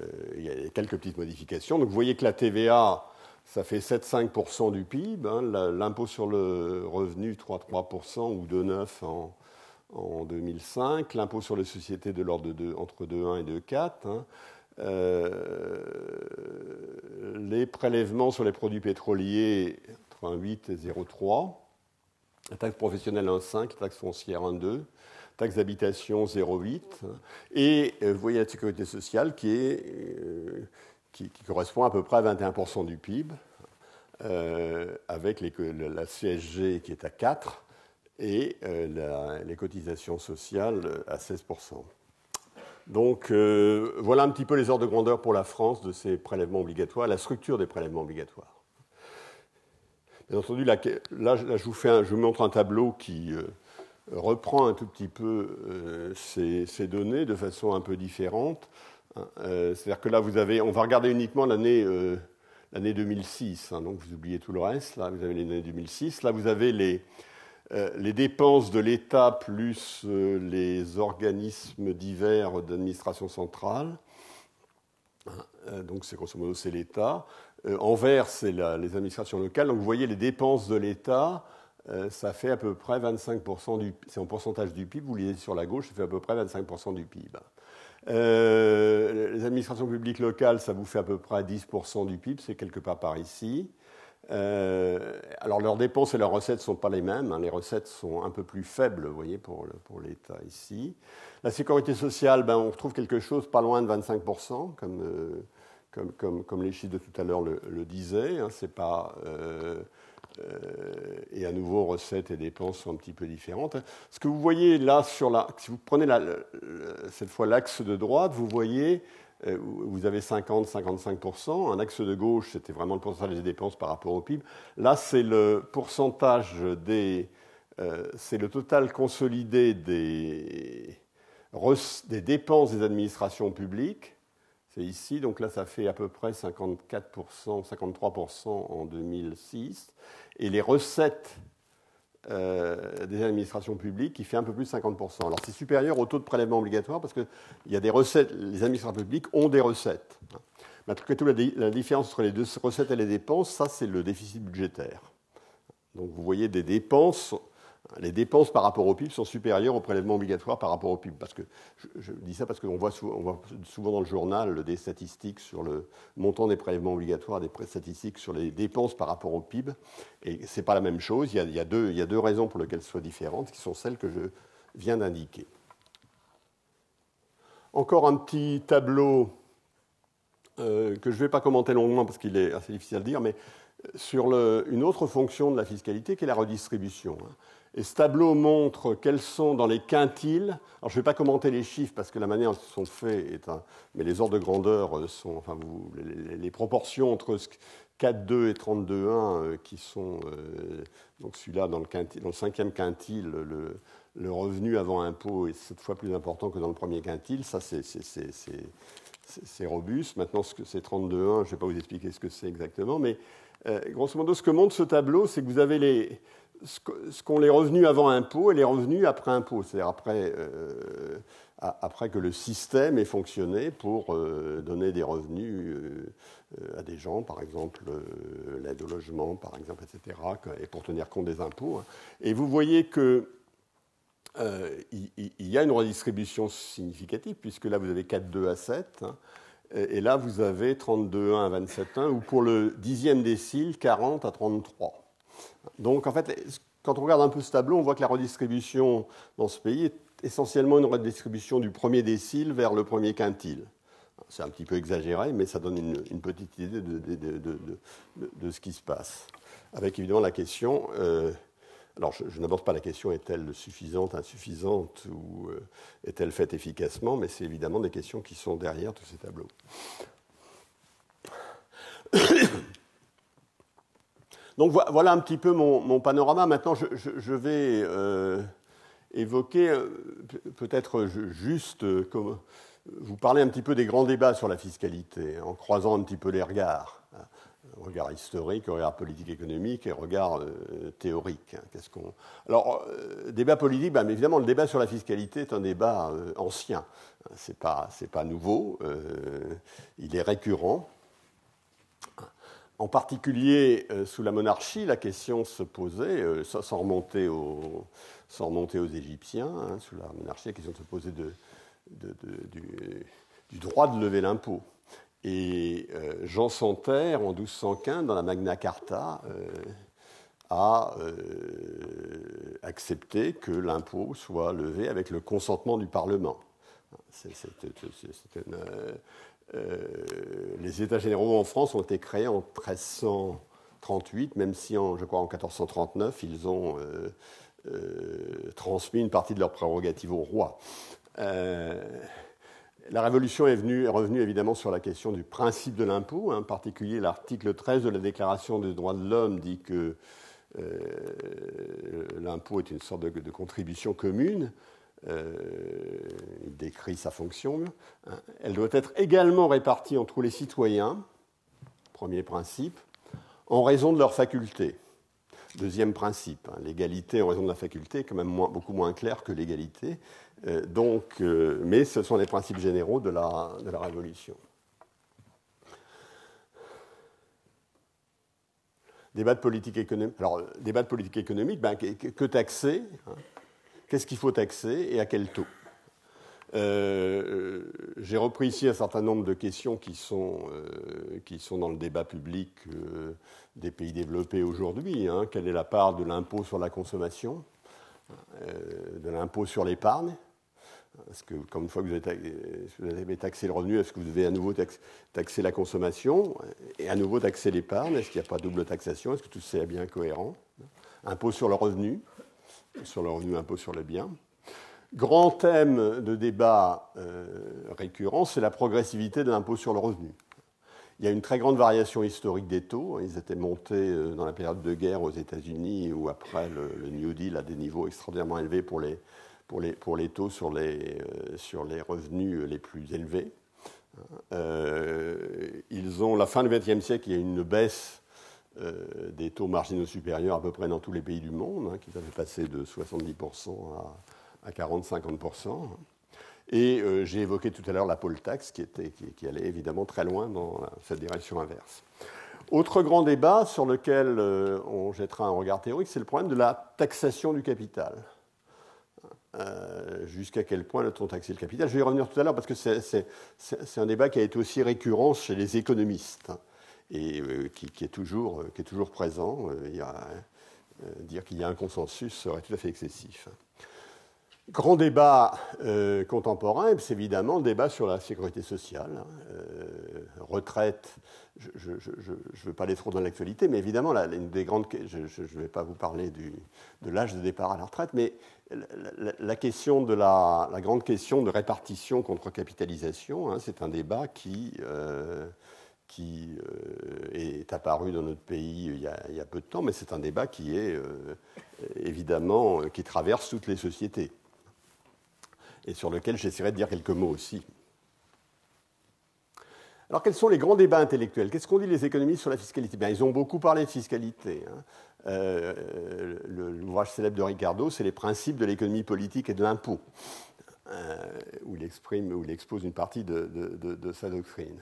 euh, il y a quelques petites modifications. Donc vous voyez que la TVA, ça fait 7,5% du PIB. Hein. L'impôt sur le revenu, 3,3% ou 2,9% en, en 2005, l'impôt sur les sociétés de l'ordre de entre 2,1 et 2,4, hein. euh, les prélèvements sur les produits pétroliers entre 1,8 et 0,3, la taxe professionnelle 1,5, la taxe foncière 1,2, taxe d'habitation 0,8, et euh, vous voyez la sécurité sociale qui, est, euh, qui, correspond à peu près à 21% du PIB, avec la CSG qui est à 4, et euh, les cotisations sociales à 16%. Donc euh, voilà un petit peu les ordres de grandeur pour la France de ces prélèvements obligatoires, la structure des prélèvements obligatoires. Bien entendu, là, je, vous montre un tableau qui euh, reprend un tout petit peu ces, données de façon un peu différente. C'est-à-dire que là, vous avez, on va regarder uniquement l'année l'année 2006, hein, donc vous oubliez tout le reste. Là, vous avez l'année 2006. Là, vous avez les, euh, les dépenses de l'État plus euh, les organismes divers d'administration centrale. Euh, donc, c'est grosso modo, c'est l'État. en vert, c'est les administrations locales. Donc, vous voyez, les dépenses de l'État, ça fait à peu près 25% du C'est en pourcentage du PIB. Vous lisez sur la gauche, ça fait à peu près 25% du PIB. les administrations publiques locales, ça vous fait à peu près 10% du PIB, c'est quelque part par ici. Euh, alors leurs dépenses et leurs recettes ne sont pas les mêmes. Hein. Les recettes sont un peu plus faibles, vous voyez, pour, pour l'État ici. La sécurité sociale, ben, on retrouve quelque chose pas loin de 25%, comme, euh, comme, comme, les chiffres de tout à l'heure le, disaient. Hein, c'est pas, euh, et à nouveau, recettes et dépenses sont un petit peu différentes. Ce que vous voyez là, sur la, si vous prenez cette fois l'axe de droite, vous voyez vous avez 50-55%. Un axe de gauche, c'était vraiment le pourcentage des dépenses par rapport au PIB. Là, c'est le pourcentage des. c'est le total consolidé des dépenses des administrations publiques, c'est ici, donc là ça fait à peu près 54%, 53% en 2006, et les recettes euh, des administrations publiques qui fait un peu plus de 50%. Alors c'est supérieur au taux de prélèvement obligatoire parce que il y a des recettes, les administrations publiques ont des recettes. Maintenant, la, la différence entre les deux recettes et les dépenses, ça c'est le déficit budgétaire. Donc vous voyez des dépenses les dépenses par rapport au PIB sont supérieures aux prélèvements obligatoires par rapport au PIB. Parce que, je, dis ça parce qu'on voit, souvent dans le journal des statistiques sur le montant des prélèvements obligatoires, des statistiques sur les dépenses par rapport au PIB. Et ce n'est pas la même chose. Il y, a, deux, raisons pour lesquelles ce soit différentes, qui sont celles que je viens d'indiquer. Encore un petit tableau euh, que je ne vais pas commenter longuement parce qu'il est assez difficile à dire, mais sur une autre fonction de la fiscalité qui est la redistribution. Hein. Et ce tableau montre quels sont dans les quintiles. Alors je ne vais pas commenter les chiffres parce que la manière dont ils sont faits est un. Mais les ordres de grandeur sont. Enfin, les, proportions entre 4,2 et 32,1 euh, qui sont. Euh, donc celui-là, dans, le cinquième quintile, le, revenu avant impôt est sept fois plus important que dans le premier quintile. Ça, c'est robuste. Maintenant, ce que c'est 32,1, je ne vais pas vous expliquer ce que c'est exactement. Mais euh, grosso modo, ce que montre ce tableau, c'est que vous avez les ce qu'ont les revenus avant impôt et les revenus après impôt, c'est-à-dire après, euh, que le système ait fonctionné pour euh, donner des revenus euh, à des gens, par exemple l'aide au logement, par exemple, etc., et pour tenir compte des impôts. Hein. Et vous voyez que il, y a une redistribution significative, puisque là vous avez 4,2 à 7, hein, et là vous avez 32,1 à 27,1, ou pour le dixième décile, 40 à 33. Donc, en fait, quand on regarde un peu ce tableau, on voit que la redistribution dans ce pays est essentiellement une redistribution du premier décile vers le premier quintile. C'est un petit peu exagéré, mais ça donne une, petite idée de, ce qui se passe. Avec évidemment la question, euh, alors je, n'aborde pas la question est-elle suffisante, insuffisante ou euh, est-elle faite efficacement, mais c'est évidemment des questions qui sont derrière tous ces tableaux. Donc voilà un petit peu mon, panorama. Maintenant, je, vais euh, évoquer euh, peut-être juste euh, vous parler un petit peu des grands débats sur la fiscalité, en croisant un petit peu les regards. Hein. Regard historique, regard politique économique et regard théorique. Hein. Alors, débat politique, ben, évidemment, le débat sur la fiscalité est un débat ancien. Ce n'est pas nouveau, il est récurrent. En particulier, euh, sous la monarchie, la question se posait, euh, sans, remonter aux, Égyptiens, hein, sous la monarchie, la question se posait de, du, droit de lever l'impôt. Et euh, Jean Santerre, en 1215, dans la Magna Carta, a accepté que l'impôt soit levé avec le consentement du Parlement. Une, euh, les États généraux en France ont été créés en 1338, même si, en, je crois, en 1439, ils ont euh, euh, transmis une partie de leurs prérogatives au roi. la Révolution est, venue, est, revenue évidemment sur la question du principe de l'impôt. Hein. en particulier, l'article 13 de la Déclaration des droits de l'homme dit que l'impôt est une sorte de contribution commune. Euh, il décrit sa fonction. Elle doit être également répartie entre les citoyens, premier principe, en raison de leurs facultés. Deuxième principe, hein, l'égalité en raison de la faculté est quand même beaucoup moins clair que l'égalité. Euh, euh, mais ce sont les principes généraux de la, Révolution. Débat de politique économique. Débat de politique économique, ben, que, taxer hein, qu'est-ce qu'il faut taxer et à quel taux euh, J'ai repris ici un certain nombre de questions qui sont, euh, dans le débat public euh, des pays développés aujourd'hui. Hein. Quelle est la part de l'impôt sur la consommation, de l'impôt sur l'épargne? Est-ce que, comme une fois que vous avez taxé le revenu, est-ce que vous devez à nouveau taxer la consommation? Et à nouveau taxer l'épargne? Est-ce qu'il n'y a pas double taxation? Est-ce que tout ça est bien cohérent? Impôt sur le revenu, sur le revenu, impôt sur le bien. Grand thème de débat euh, récurrent, c'est la progressivité de l'impôt sur le revenu. Il y a une très grande variation historique des taux. Ils étaient montés euh, dans la période de guerre aux États-Unis ou après le, New Deal à des niveaux extraordinairement élevés pour les, pour les, pour les taux sur les, euh, sur les revenus les plus élevés. ils ont, la fin du XXe siècle, il y a une baisse des taux marginaux supérieurs à peu près dans tous les pays du monde, hein, qui avaient passé de 70% à à 40-50%. Et euh, j'ai évoqué tout à l'heure la poll tax, qui, était, qui, allait évidemment très loin dans cette direction inverse. Autre grand débat sur lequel euh, on jettera un regard théorique, c'est le problème de la taxation du capital. Euh, jusqu'à quel point le on taxer le capital Je vais y revenir tout à l'heure parce que c'est un débat qui a été aussi récurrent chez les économistes et qui, est toujours, qui est toujours présent. Y a, dire qu'il y a un consensus serait tout à fait excessif. Grand débat euh, contemporain, c'est évidemment le débat sur la sécurité sociale, hein. euh, retraite. Je ne veux pas aller trop dans l'actualité, mais évidemment, des grandes, je ne vais pas vous parler de l'âge de départ à la retraite, mais la, question de la, grande question de répartition contre capitalisation, hein, c'est un débat qui, euh, qui est apparu dans notre pays il y, a, peu de temps, mais c'est un débat qui est évidemment qui traverse toutes les sociétés et sur lequel j'essaierai de dire quelques mots aussi. Alors, quels sont les grands débats intellectuels? Qu'est-ce qu'ont dit les économistes sur la fiscalité? Ils ont beaucoup parlé de fiscalité. Hein. Euh, l'ouvrage célèbre de Ricardo, c'est les principes de l'économie politique et de l'impôt, euh, où, il exprime, où il expose une partie de, sa doctrine.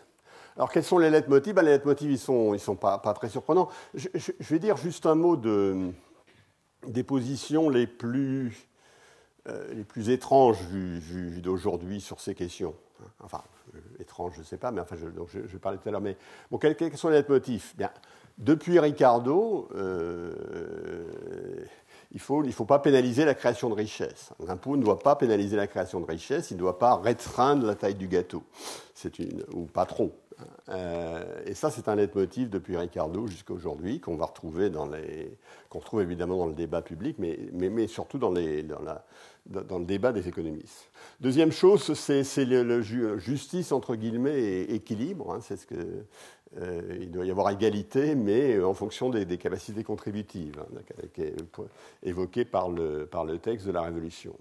Alors, quels sont les lettres motifs ben, Les lettres motifs, ils ne sont, ils sont pas, très surprenants. Je, vais dire juste un mot de, des positions les plus euh, les plus étranges d'aujourd'hui sur ces questions. Enfin, euh, étranges, je ne sais pas, mais enfin, je, donc je, je parlais tout à l'heure. Mais bon, quels, sont les motifs Bien, Depuis Ricardo, euh, il ne faut, il faut pas pénaliser la création de richesse. L'impôt ne doit pas pénaliser la création de richesse, il ne doit pas restreindre la taille du gâteau. Une, ou pas trop. Et ça, c'est un leitmotiv depuis Ricardo jusqu'à aujourd'hui, qu'on va retrouver dans les, qu'on retrouve évidemment dans le débat public, mais, mais, surtout dans, les, dans la, dans le débat des économistes. Deuxième chose, c'est le, justice entre guillemets et équilibre. Hein, c'est ce que euh, il doit y avoir égalité, mais en fonction des, capacités contributives, hein, évoquées par le, par le texte de la Révolution.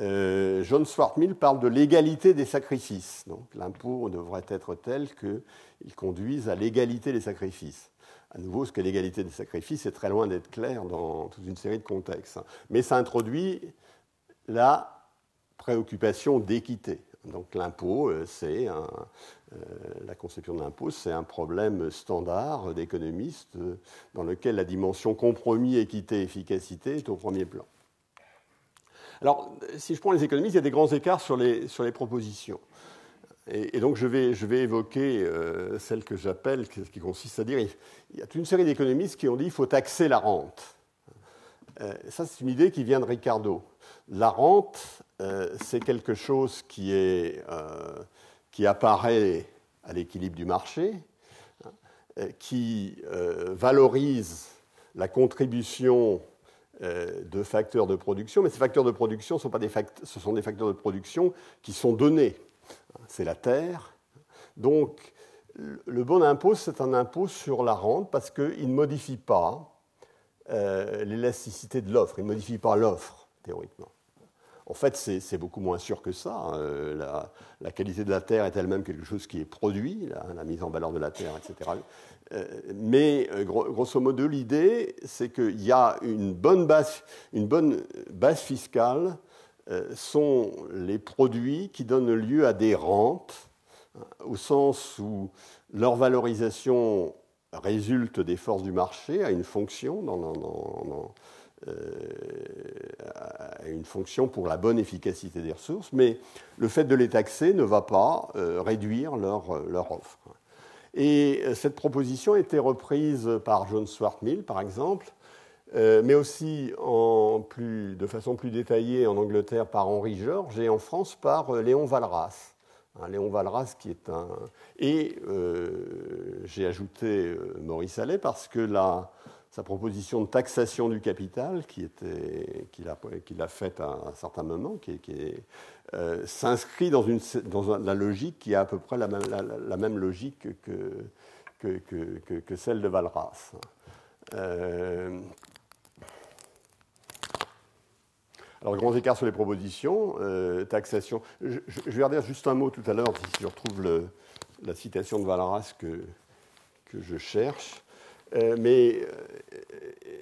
Euh, John Stuart Mill parle de l'égalité des sacrifices. Donc l'impôt devrait être tel qu'il conduise à l'égalité des sacrifices. À nouveau, ce qu'est l'égalité des sacrifices est très loin d'être clair dans toute une série de contextes. Hein. Mais ça introduit la préoccupation d'équité. Donc l'impôt, euh, c'est euh, la conception de l'impôt, c'est un problème standard d'économistes euh, dans lequel la dimension compromis, équité, efficacité est au premier plan. Alors, si je prends les économistes, il y a des grands écarts sur les, sur les propositions. Et, donc, je vais, je vais évoquer celle que j'appelle, qui consiste à dire il y a toute une série d'économistes qui ont dit qu'il faut taxer la rente. ça, c'est une idée qui vient de Ricardo. La rente, euh, c'est quelque chose euh, qui apparaît à l'équilibre du marché, euh, qui valorise la contribution de facteurs de production, mais ces facteurs de production sont pas des ce sont des facteurs de production qui sont donnés. C'est la terre. Donc, le bon impôt, c'est un impôt sur la rente parce qu'il ne modifie pas l'élasticité de l'offre, il ne modifie pas l'offre, théoriquement. En fait, c'est beaucoup moins sûr que ça. Hein. Euh, la, qualité de la terre est elle-même quelque chose qui est produit, la, mise en valeur de la terre, etc. Euh, mais euh, grosso modo, l'idée, c'est qu'il y a une bonne base, fiscale sont les produits qui donnent lieu à des rentes, hein, au sens où leur valorisation résulte des forces du marché, a une fonction dans euh, une fonction pour la bonne efficacité des ressources, mais le fait de les taxer ne va pas euh, réduire leur, leur, offre. Et euh, cette proposition a été reprise par John Stuart Mill, par exemple, mais aussi de façon plus détaillée en Angleterre par Henri Georges et en France par Léon Valras. Hein, Léon Valras qui est un... Et j'ai ajouté Maurice Allais parce que la, sa proposition de taxation du capital, qu'il a, faite à un certain moment, qui, euh, s'inscrit dans, une, dans la logique qui a à peu près la même, logique que, celle de Valras. Euh, alors, grand écart sur les propositions, euh, taxation. Je, vais redire juste un mot tout à l'heure, si je retrouve la citation de Valras que je cherche. Euh, mais euh,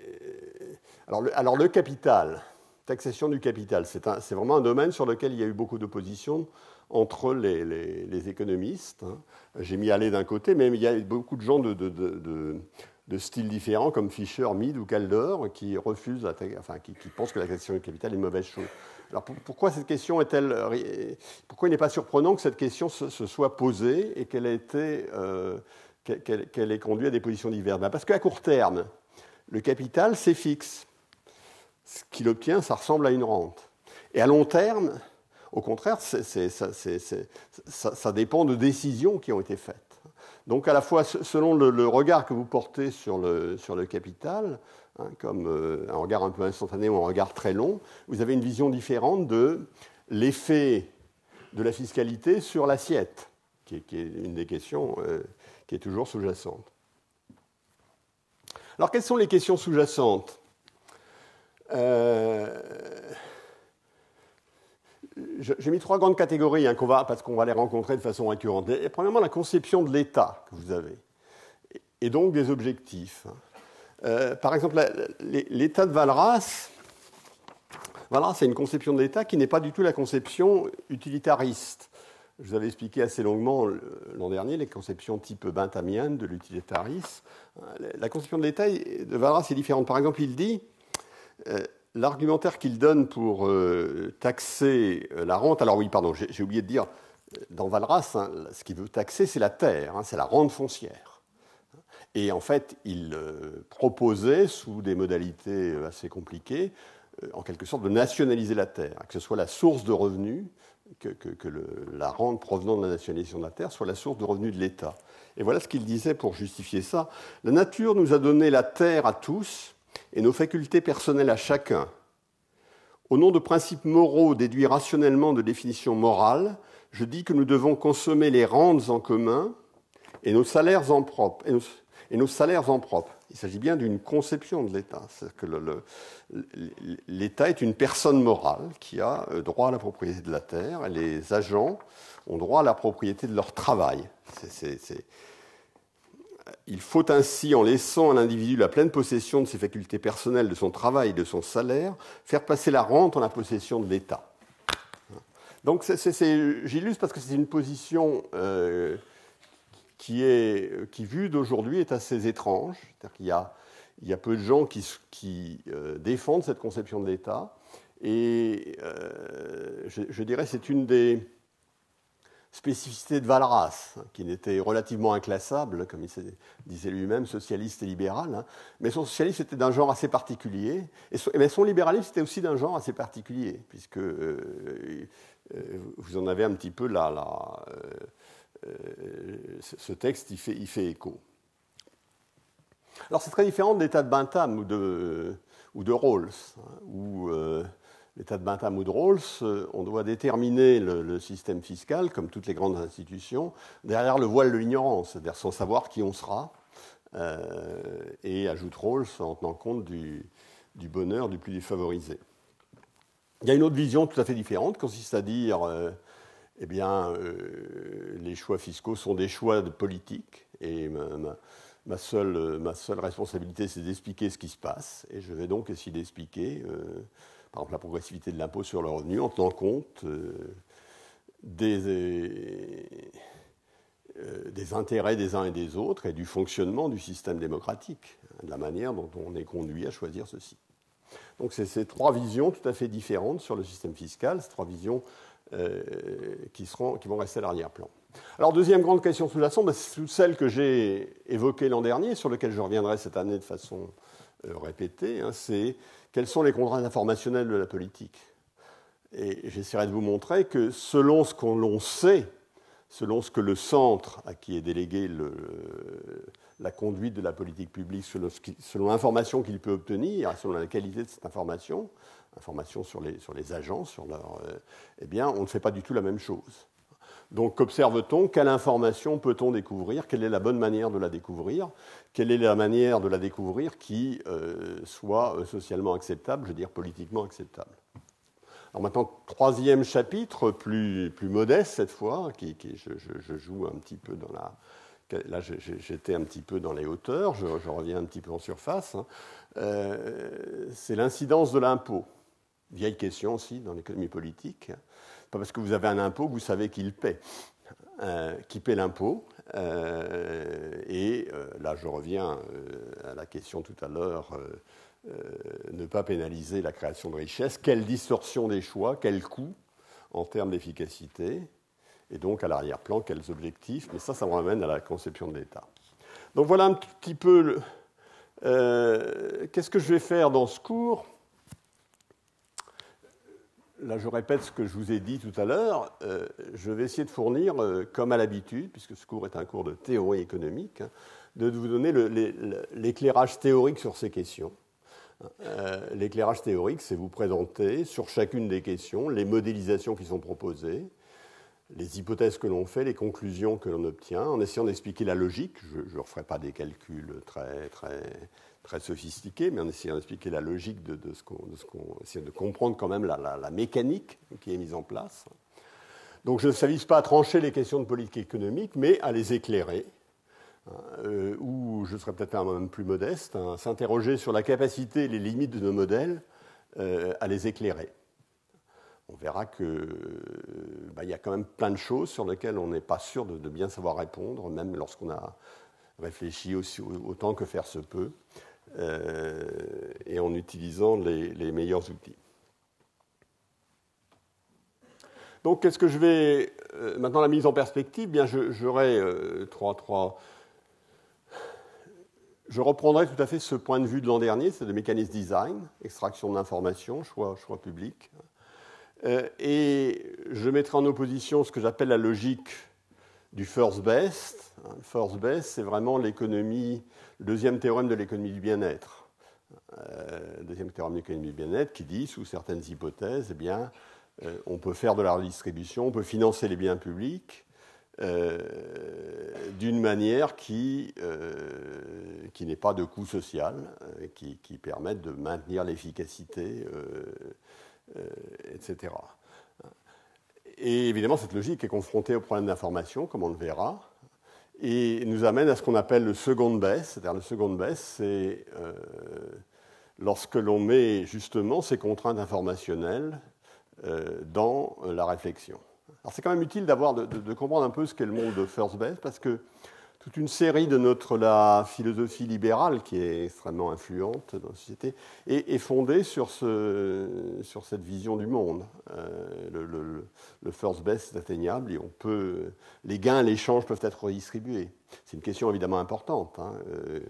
alors, le, alors, le, capital, taxation du capital, c'est vraiment un domaine sur lequel il y a eu beaucoup d'opposition entre les, économistes. Hein. J'ai mis aller d'un côté, mais il y a beaucoup de gens de, styles différents, comme Fischer, Mead ou Calder, qui refusent, enfin, qui, pensent que la taxation du capital est une mauvaise chose. Alors pourquoi cette question est-elle, pourquoi il n'est pas surprenant que cette question se, soit posée et qu'elle ait été euh, qu'elle ait conduit à des positions diverses ben, Parce qu'à court terme, le capital, c'est fixe. Ce qu'il obtient, ça ressemble à une rente. Et à long terme, au contraire, ça, dépend de décisions qui ont été faites. Donc à la fois, selon le, regard que vous portez sur le, sur le capital, hein, comme euh, un regard un peu instantané ou un regard très long, vous avez une vision différente de l'effet de la fiscalité sur l'assiette, qui, est une des questions euh, qui est toujours sous-jacente. Alors, quelles sont les questions sous-jacentes euh, J'ai mis trois grandes catégories hein, parce qu'on va les rencontrer de façon récurrente. premièrement, la conception de l'État que vous avez, et donc des objectifs. Euh, par exemple, l'État de Valras, Valras, c'est une conception de l'État qui n'est pas du tout la conception utilitariste. Je vous avais expliqué assez longuement l'an dernier les conceptions type bentamienne de l'utilitarisme. La conception de l'État de Valras est différente. Par exemple, il dit, euh, l'argumentaire qu'il donne pour euh, taxer euh, la rente, alors oui, pardon, j'ai oublié de dire, dans Valras, hein, ce qu'il veut taxer, c'est la terre, hein, c'est la rente foncière. Et en fait, il proposait, sous des modalités assez compliquées, en quelque sorte de nationaliser la terre, que ce soit la source de revenus, que, la rente provenant de la nationalisation de la terre soit la source de revenus de l'État. Et voilà ce qu'il disait pour justifier ça. La nature nous a donné la terre à tous et nos facultés personnelles à chacun. Au nom de principes moraux déduits rationnellement de définitions morales, je dis que nous devons consommer les rentes en commun et nos salaires en propre, salaires en propre. Il s'agit bien d'une conception de l'État. que l'État est une personne morale qui a euh, droit à la propriété de la terre et les agents ont droit à la propriété de leur travail. Il faut ainsi, en laissant à l'individu la pleine possession de ses facultés personnelles, de son travail et de son salaire, faire passer la rente en la possession de l'État. Donc j'illustre parce que c'est une position euh, qui, est, qui vue d'aujourd'hui, est assez étrange. C'est-à-dire qu'il y a, il y a peu de gens qui, euh, défendent cette conception de l'État. Et euh, je, je, dirais c'est une des spécificités de Valras, hein, qui n'était relativement inclassable, comme il disait lui-même, socialiste et libéral. Hein. Mais son socialisme était d'un genre assez particulier. Et son, mais son libéralisme était aussi d'un genre assez particulier, puisque euh, vous en avez un petit peu là. là ce texte y fait, écho. Alors c'est très différent de l'état de Bentham ou de, ou Rawls, hein, où euh, l'état de Bentham ou de Rawls, euh, on doit déterminer le, système fiscal, comme toutes les grandes institutions, derrière le voile de l'ignorance, c'est-à-dire sans savoir qui on sera, et ajoute Rawls en tenant compte du, du, bonheur du plus défavorisé. Il y a une autre vision tout à fait différente, consiste à dire eh bien, euh, les choix fiscaux sont des choix de politique et ma, seule, ma seule, responsabilité, c'est d'expliquer ce qui se passe. Et je vais donc essayer d'expliquer, euh, par exemple, la progressivité de l'impôt sur le revenu en tenant compte euh, des, des, intérêts des uns et des autres et du fonctionnement du système démocratique, de la manière dont on est conduit à choisir ceci. Donc, c'est ces trois visions tout à fait différentes sur le système fiscal, ces trois visions qui, seront, qui vont rester à l'arrière-plan. Alors, deuxième grande question sous-jacente, bah, c'est celle que j'ai évoquée l'an dernier, sur laquelle je reviendrai cette année de façon répété, hein, c'est quelles sont les contraintes informationnelles de la politique? Et j'essaierai de vous montrer que selon ce qu'on sait, selon ce que le centre à qui est délégué la conduite de la politique publique, selon, l'information qu'il peut obtenir, selon la qualité de cette information, information sur les, sur agents, sur leur, euh, eh bien, on ne fait pas du tout la même chose. Donc, observe-t-on Quelle information peut-on découvrir? Quelle est la bonne manière de la découvrir? Quelle est la manière de la découvrir qui euh, soit euh, socialement acceptable, je veux dire politiquement acceptable? Alors maintenant, troisième chapitre, plus, modeste cette fois, qui, je, joue un petit peu dans la... Là, j'étais un petit peu dans les hauteurs, je, reviens un petit peu en surface. Hein. C'est l'incidence de l'impôt. Vieille question aussi dans l'économie politique. Pas parce que vous avez un impôt que vous savez qu'il paie. Euh, qui paie l'impôt. Euh, et là, je reviens à la question tout à l'heure euh, ne pas pénaliser la création de richesse, quelle distorsion des choix, quel coût en termes d'efficacité, et donc à l'arrière-plan, quels objectifs, mais ça, ça me ramène à la conception de l'État. Donc voilà un petit peu euh, qu'est-ce que je vais faire dans ce cours Là, je répète ce que je vous ai dit tout à l'heure. Euh, je vais essayer de fournir, comme à l'habitude, puisque ce cours est un cours de théorie économique, hein, de vous donner l'éclairage théorique sur ces questions. Euh, l'éclairage théorique, c'est vous présenter sur chacune des questions les modélisations qui sont proposées, les hypothèses que l'on fait, les conclusions que l'on obtient, en essayant d'expliquer la logique. Je ne referai pas des calculs très, très, très sophistiqués, mais en essayant d'expliquer la logique de, ce qu'on, de, de comprendre quand même la, mécanique qui est mise en place. Donc je ne s'avise pas à trancher les questions de politique économique, mais à les éclairer euh, ou je serais peut-être un peu plus modeste, hein, s'interroger sur la capacité et les limites de nos modèles euh, à les éclairer. On verra qu'il bah, y a quand même plein de choses sur lesquelles on n'est pas sûr de, bien savoir répondre, même lorsqu'on a réfléchi aussi, autant que faire se peut, euh, et en utilisant les, meilleurs outils. Donc, qu'est-ce que je vais. maintenant, la mise en perspective, bien, j'aurai trois, trois, je reprendrai tout à fait ce point de vue de l'an dernier, c'est le mécanisme design, extraction d'informations, choix, choix public. Euh, et je mettrai en opposition ce que j'appelle la logique du first best. Le first best, c'est vraiment l'économie, le deuxième théorème de l'économie du bien-être. Euh, deuxième théorème de l'économie du bien-être qui dit, sous certaines hypothèses, eh bien, euh, on peut faire de la redistribution, on peut financer les biens publics, euh, d'une manière qui, euh, qui n'est pas de coût social, qui, qui permette de maintenir l'efficacité, etc. Et évidemment, cette logique est confrontée au problème d'information, comme on le verra, et nous amène à ce qu'on appelle le second best. C'est-à-dire le second best, c'est lorsque l'on met justement ces contraintes informationnelles dans la réflexion. Alors c'est quand même utile d'avoir de, comprendre un peu ce qu'est le monde de First Best parce que toute une série de notre la philosophie libérale qui est extrêmement influente dans la société est, fondée sur, ce, sur cette vision du monde. Euh, le, le, first best est atteignable et on peut, les gains, les changes peuvent être redistribués. C'est une question évidemment importante. Hein. Euh,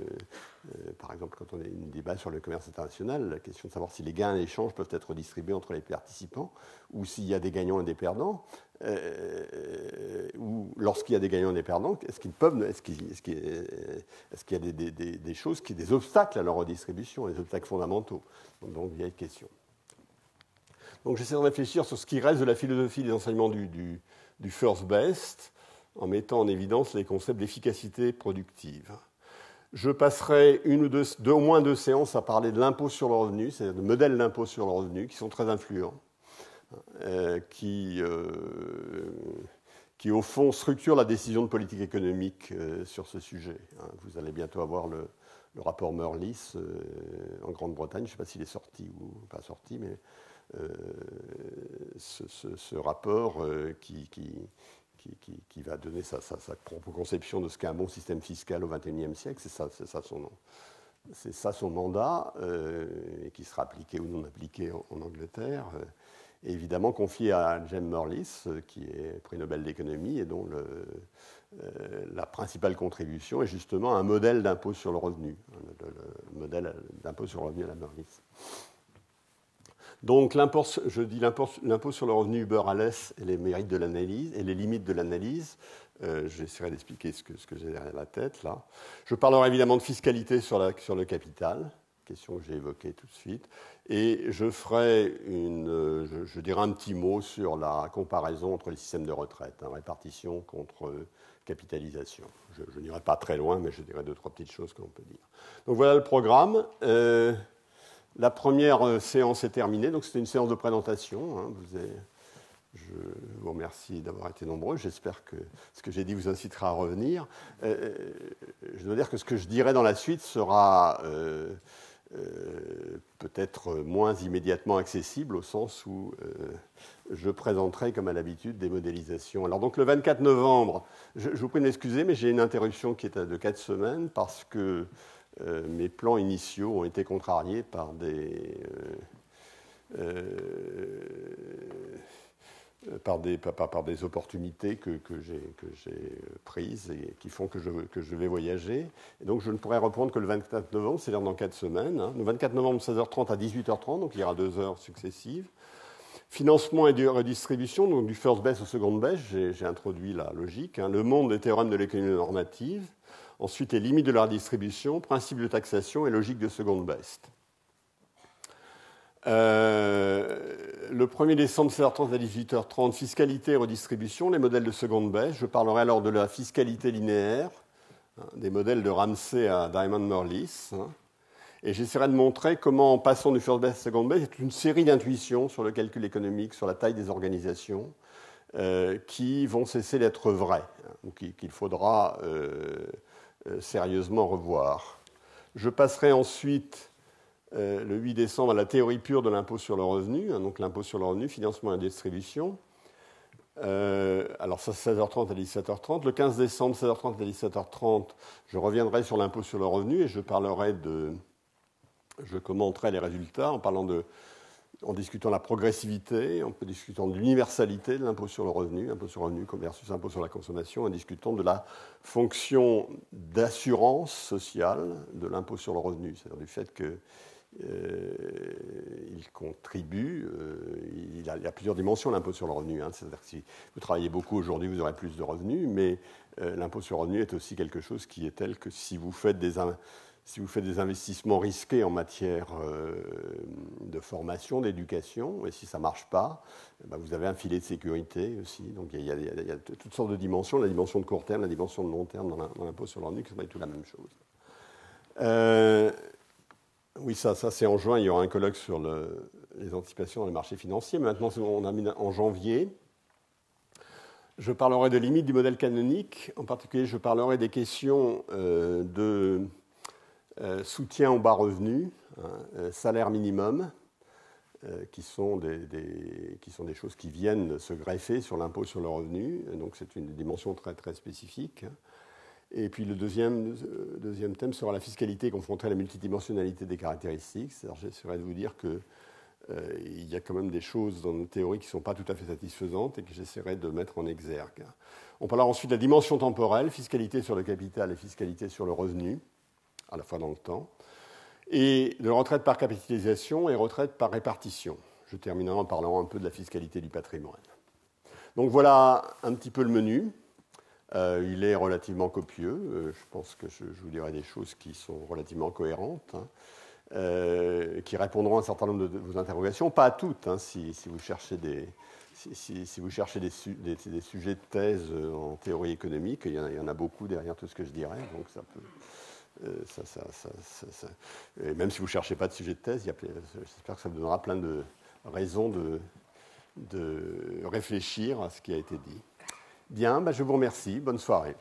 euh, par exemple, quand on a une débat sur le commerce international, la question de savoir si les gains et les changes peuvent être redistribués entre les participants ou s'il y a des gagnants et des perdants, euh, ou lorsqu'il y a des gagnants et des perdants, est-ce qu'il, y a des, choses qui, des obstacles à leur redistribution, des obstacles fondamentaux? Donc, vieille question. Donc, j'essaie de réfléchir sur ce qui reste de la philosophie des enseignements du first best, en mettant en évidence les concepts d'efficacité productive. Je passerai une ou deux, au moins deux séances à parler de l'impôt sur le revenu, c'est-à-dire de modèles d'impôt sur le revenu qui sont très influents, euh, qui, euh, qui, au fond structurent la décision de politique économique euh, sur ce sujet. Hein. Vous allez bientôt avoir le, rapport Merlis en Grande-Bretagne, je ne sais pas s'il est sorti ou pas sorti, mais ce, rapport qui, va donner sa, propre conception de ce qu'est un bon système fiscal au XXIe siècle. C'est ça, son C'est ça son mandat, euh, et qui sera appliqué ou non appliqué en, Angleterre. Euh, évidemment confié à James Morlis, euh, qui est prix Nobel d'économie, et dont le, la principale contribution est justement un modèle d'impôt sur le revenu, le, modèle d'impôt sur le revenu à la Merlis. Donc, je dis l'impôt sur le revenu Uber Alès et les mérites de l'analyse et les limites de l'analyse. Euh, j'essaierai d'expliquer ce que, j'ai derrière la tête là. Je parlerai évidemment de fiscalité sur, le capital, question que j'ai évoquée tout de suite, et je ferai une, je, dirai un petit mot sur la comparaison entre les systèmes de retraite, hein, répartition contre capitalisation. Je, n'irai pas très loin, mais je dirai deux trois petites choses qu'on peut dire. Donc voilà le programme. Euh, la première euh, séance est terminée, donc c'était une séance de présentation. Hein. je vous remercie d'avoir été nombreux. J'espère que ce que j'ai dit vous incitera à revenir. Euh, je dois dire que ce que je dirai dans la suite sera euh, peut-être moins immédiatement accessible au sens où je présenterai, comme à l'habitude, des modélisations. Alors donc le 24 novembre, je, vous prie de m'excuser, mais j'ai une interruption qui est de 4 semaines parce que euh, mes plans initiaux ont été contrariés par des, euh, euh, par, des, par, des opportunités que, que j'ai prises et qui font que je, vais voyager. Et donc je ne pourrai reprendre que le 24 novembre, c'est-à-dire dans 4 semaines. Hein. Le 24 novembre, 16h30 à 18h30, donc il y aura deux heures successives. Financement et redistribution, donc du first best au second best, j'ai introduit la logique. Hein. Le monde des théorèmes de l'économie normative. Ensuite, les limites de leur distribution, principe de taxation et logique de seconde best. Euh, le 1er décembre, 16h30 à 18h30, fiscalité et redistribution, les modèles de seconde best. Je parlerai alors de la fiscalité linéaire, hein, des modèles de Ramsey à Diamond Morlis. Hein. et j'essaierai de montrer comment, en passant du first best à second best, a une série d'intuitions sur le calcul économique, sur la taille des organisations, euh, qui vont cesser d'être vraies, hein, ou qu'il faudra euh, sérieusement revoir. Je passerai ensuite euh, le 8 décembre à la théorie pure de l'impôt sur le revenu, hein, donc l'impôt sur le revenu, financement et distribution. Euh, alors ça, 16h30 à 17h30. Le 15 décembre, 16h30 à 17h30, je reviendrai sur l'impôt sur le revenu et je parlerai de, je commenterai les résultats en parlant de en discutant de la progressivité, en discutant de l'universalité de l'impôt sur le revenu, impôt sur le revenu versus impôt sur la consommation, en discutant de la fonction d'assurance sociale de l'impôt sur le revenu, c'est-à-dire du fait qu'il euh, contribue, euh, il, a, a, plusieurs dimensions l'impôt sur le revenu. Hein. c'est-à-dire que si vous travaillez beaucoup aujourd'hui, vous aurez plus de revenus, mais euh, l'impôt sur le revenu est aussi quelque chose qui est tel que si vous faites des si vous faites des investissements risqués en matière euh, de formation, d'éducation, et si ça ne marche pas, eh ben, vous avez un filet de sécurité aussi. Donc il y, a, toutes sortes de dimensions, la dimension de court terme, la dimension de long terme dans l'impôt sur le revenu, qui sont tout la même chose. Euh, oui, ça, ça c'est en juin, il y aura un colloque sur les anticipations dans les marchés financiers. Maintenant, on a mis en janvier. Je parlerai des limites du modèle canonique. En particulier, je parlerai des questions euh, de soutien aux bas revenus, hein, euh, salaire minimum, euh, qui, sont des, qui, sont des, choses qui viennent se greffer sur l'impôt sur le revenu. Donc c'est une dimension très, très spécifique. Et puis le deuxième, deuxième thème sera la fiscalité confrontée à la multidimensionnalité des caractéristiques. J'essaierai de vous dire qu'il il y a quand même des choses dans nos théories qui ne sont pas tout à fait satisfaisantes et que j'essaierai de mettre en exergue. On parlera ensuite de la dimension temporelle, fiscalité sur le capital et fiscalité sur le revenu à la fois dans le temps, et de retraite par capitalisation et retraite par répartition. Je terminerai en parlant un peu de la fiscalité du patrimoine. Donc voilà un petit peu le menu. Euh, il est relativement copieux. Euh, je pense que je, vous dirai des choses qui sont relativement cohérentes, hein, euh, qui répondront à un certain nombre de, vos interrogations. Pas à toutes, hein, si, vous cherchez des, si, vous cherchez des, sujets de thèse en théorie économique, il y, en a, il y, en a, beaucoup derrière tout ce que je dirais, donc ça peut, euh, et même si vous ne cherchez pas de sujet de thèse, j'espère que ça vous donnera plein de raisons de, de réfléchir à ce qui a été dit. Bien, bah, je vous remercie. Bonne soirée.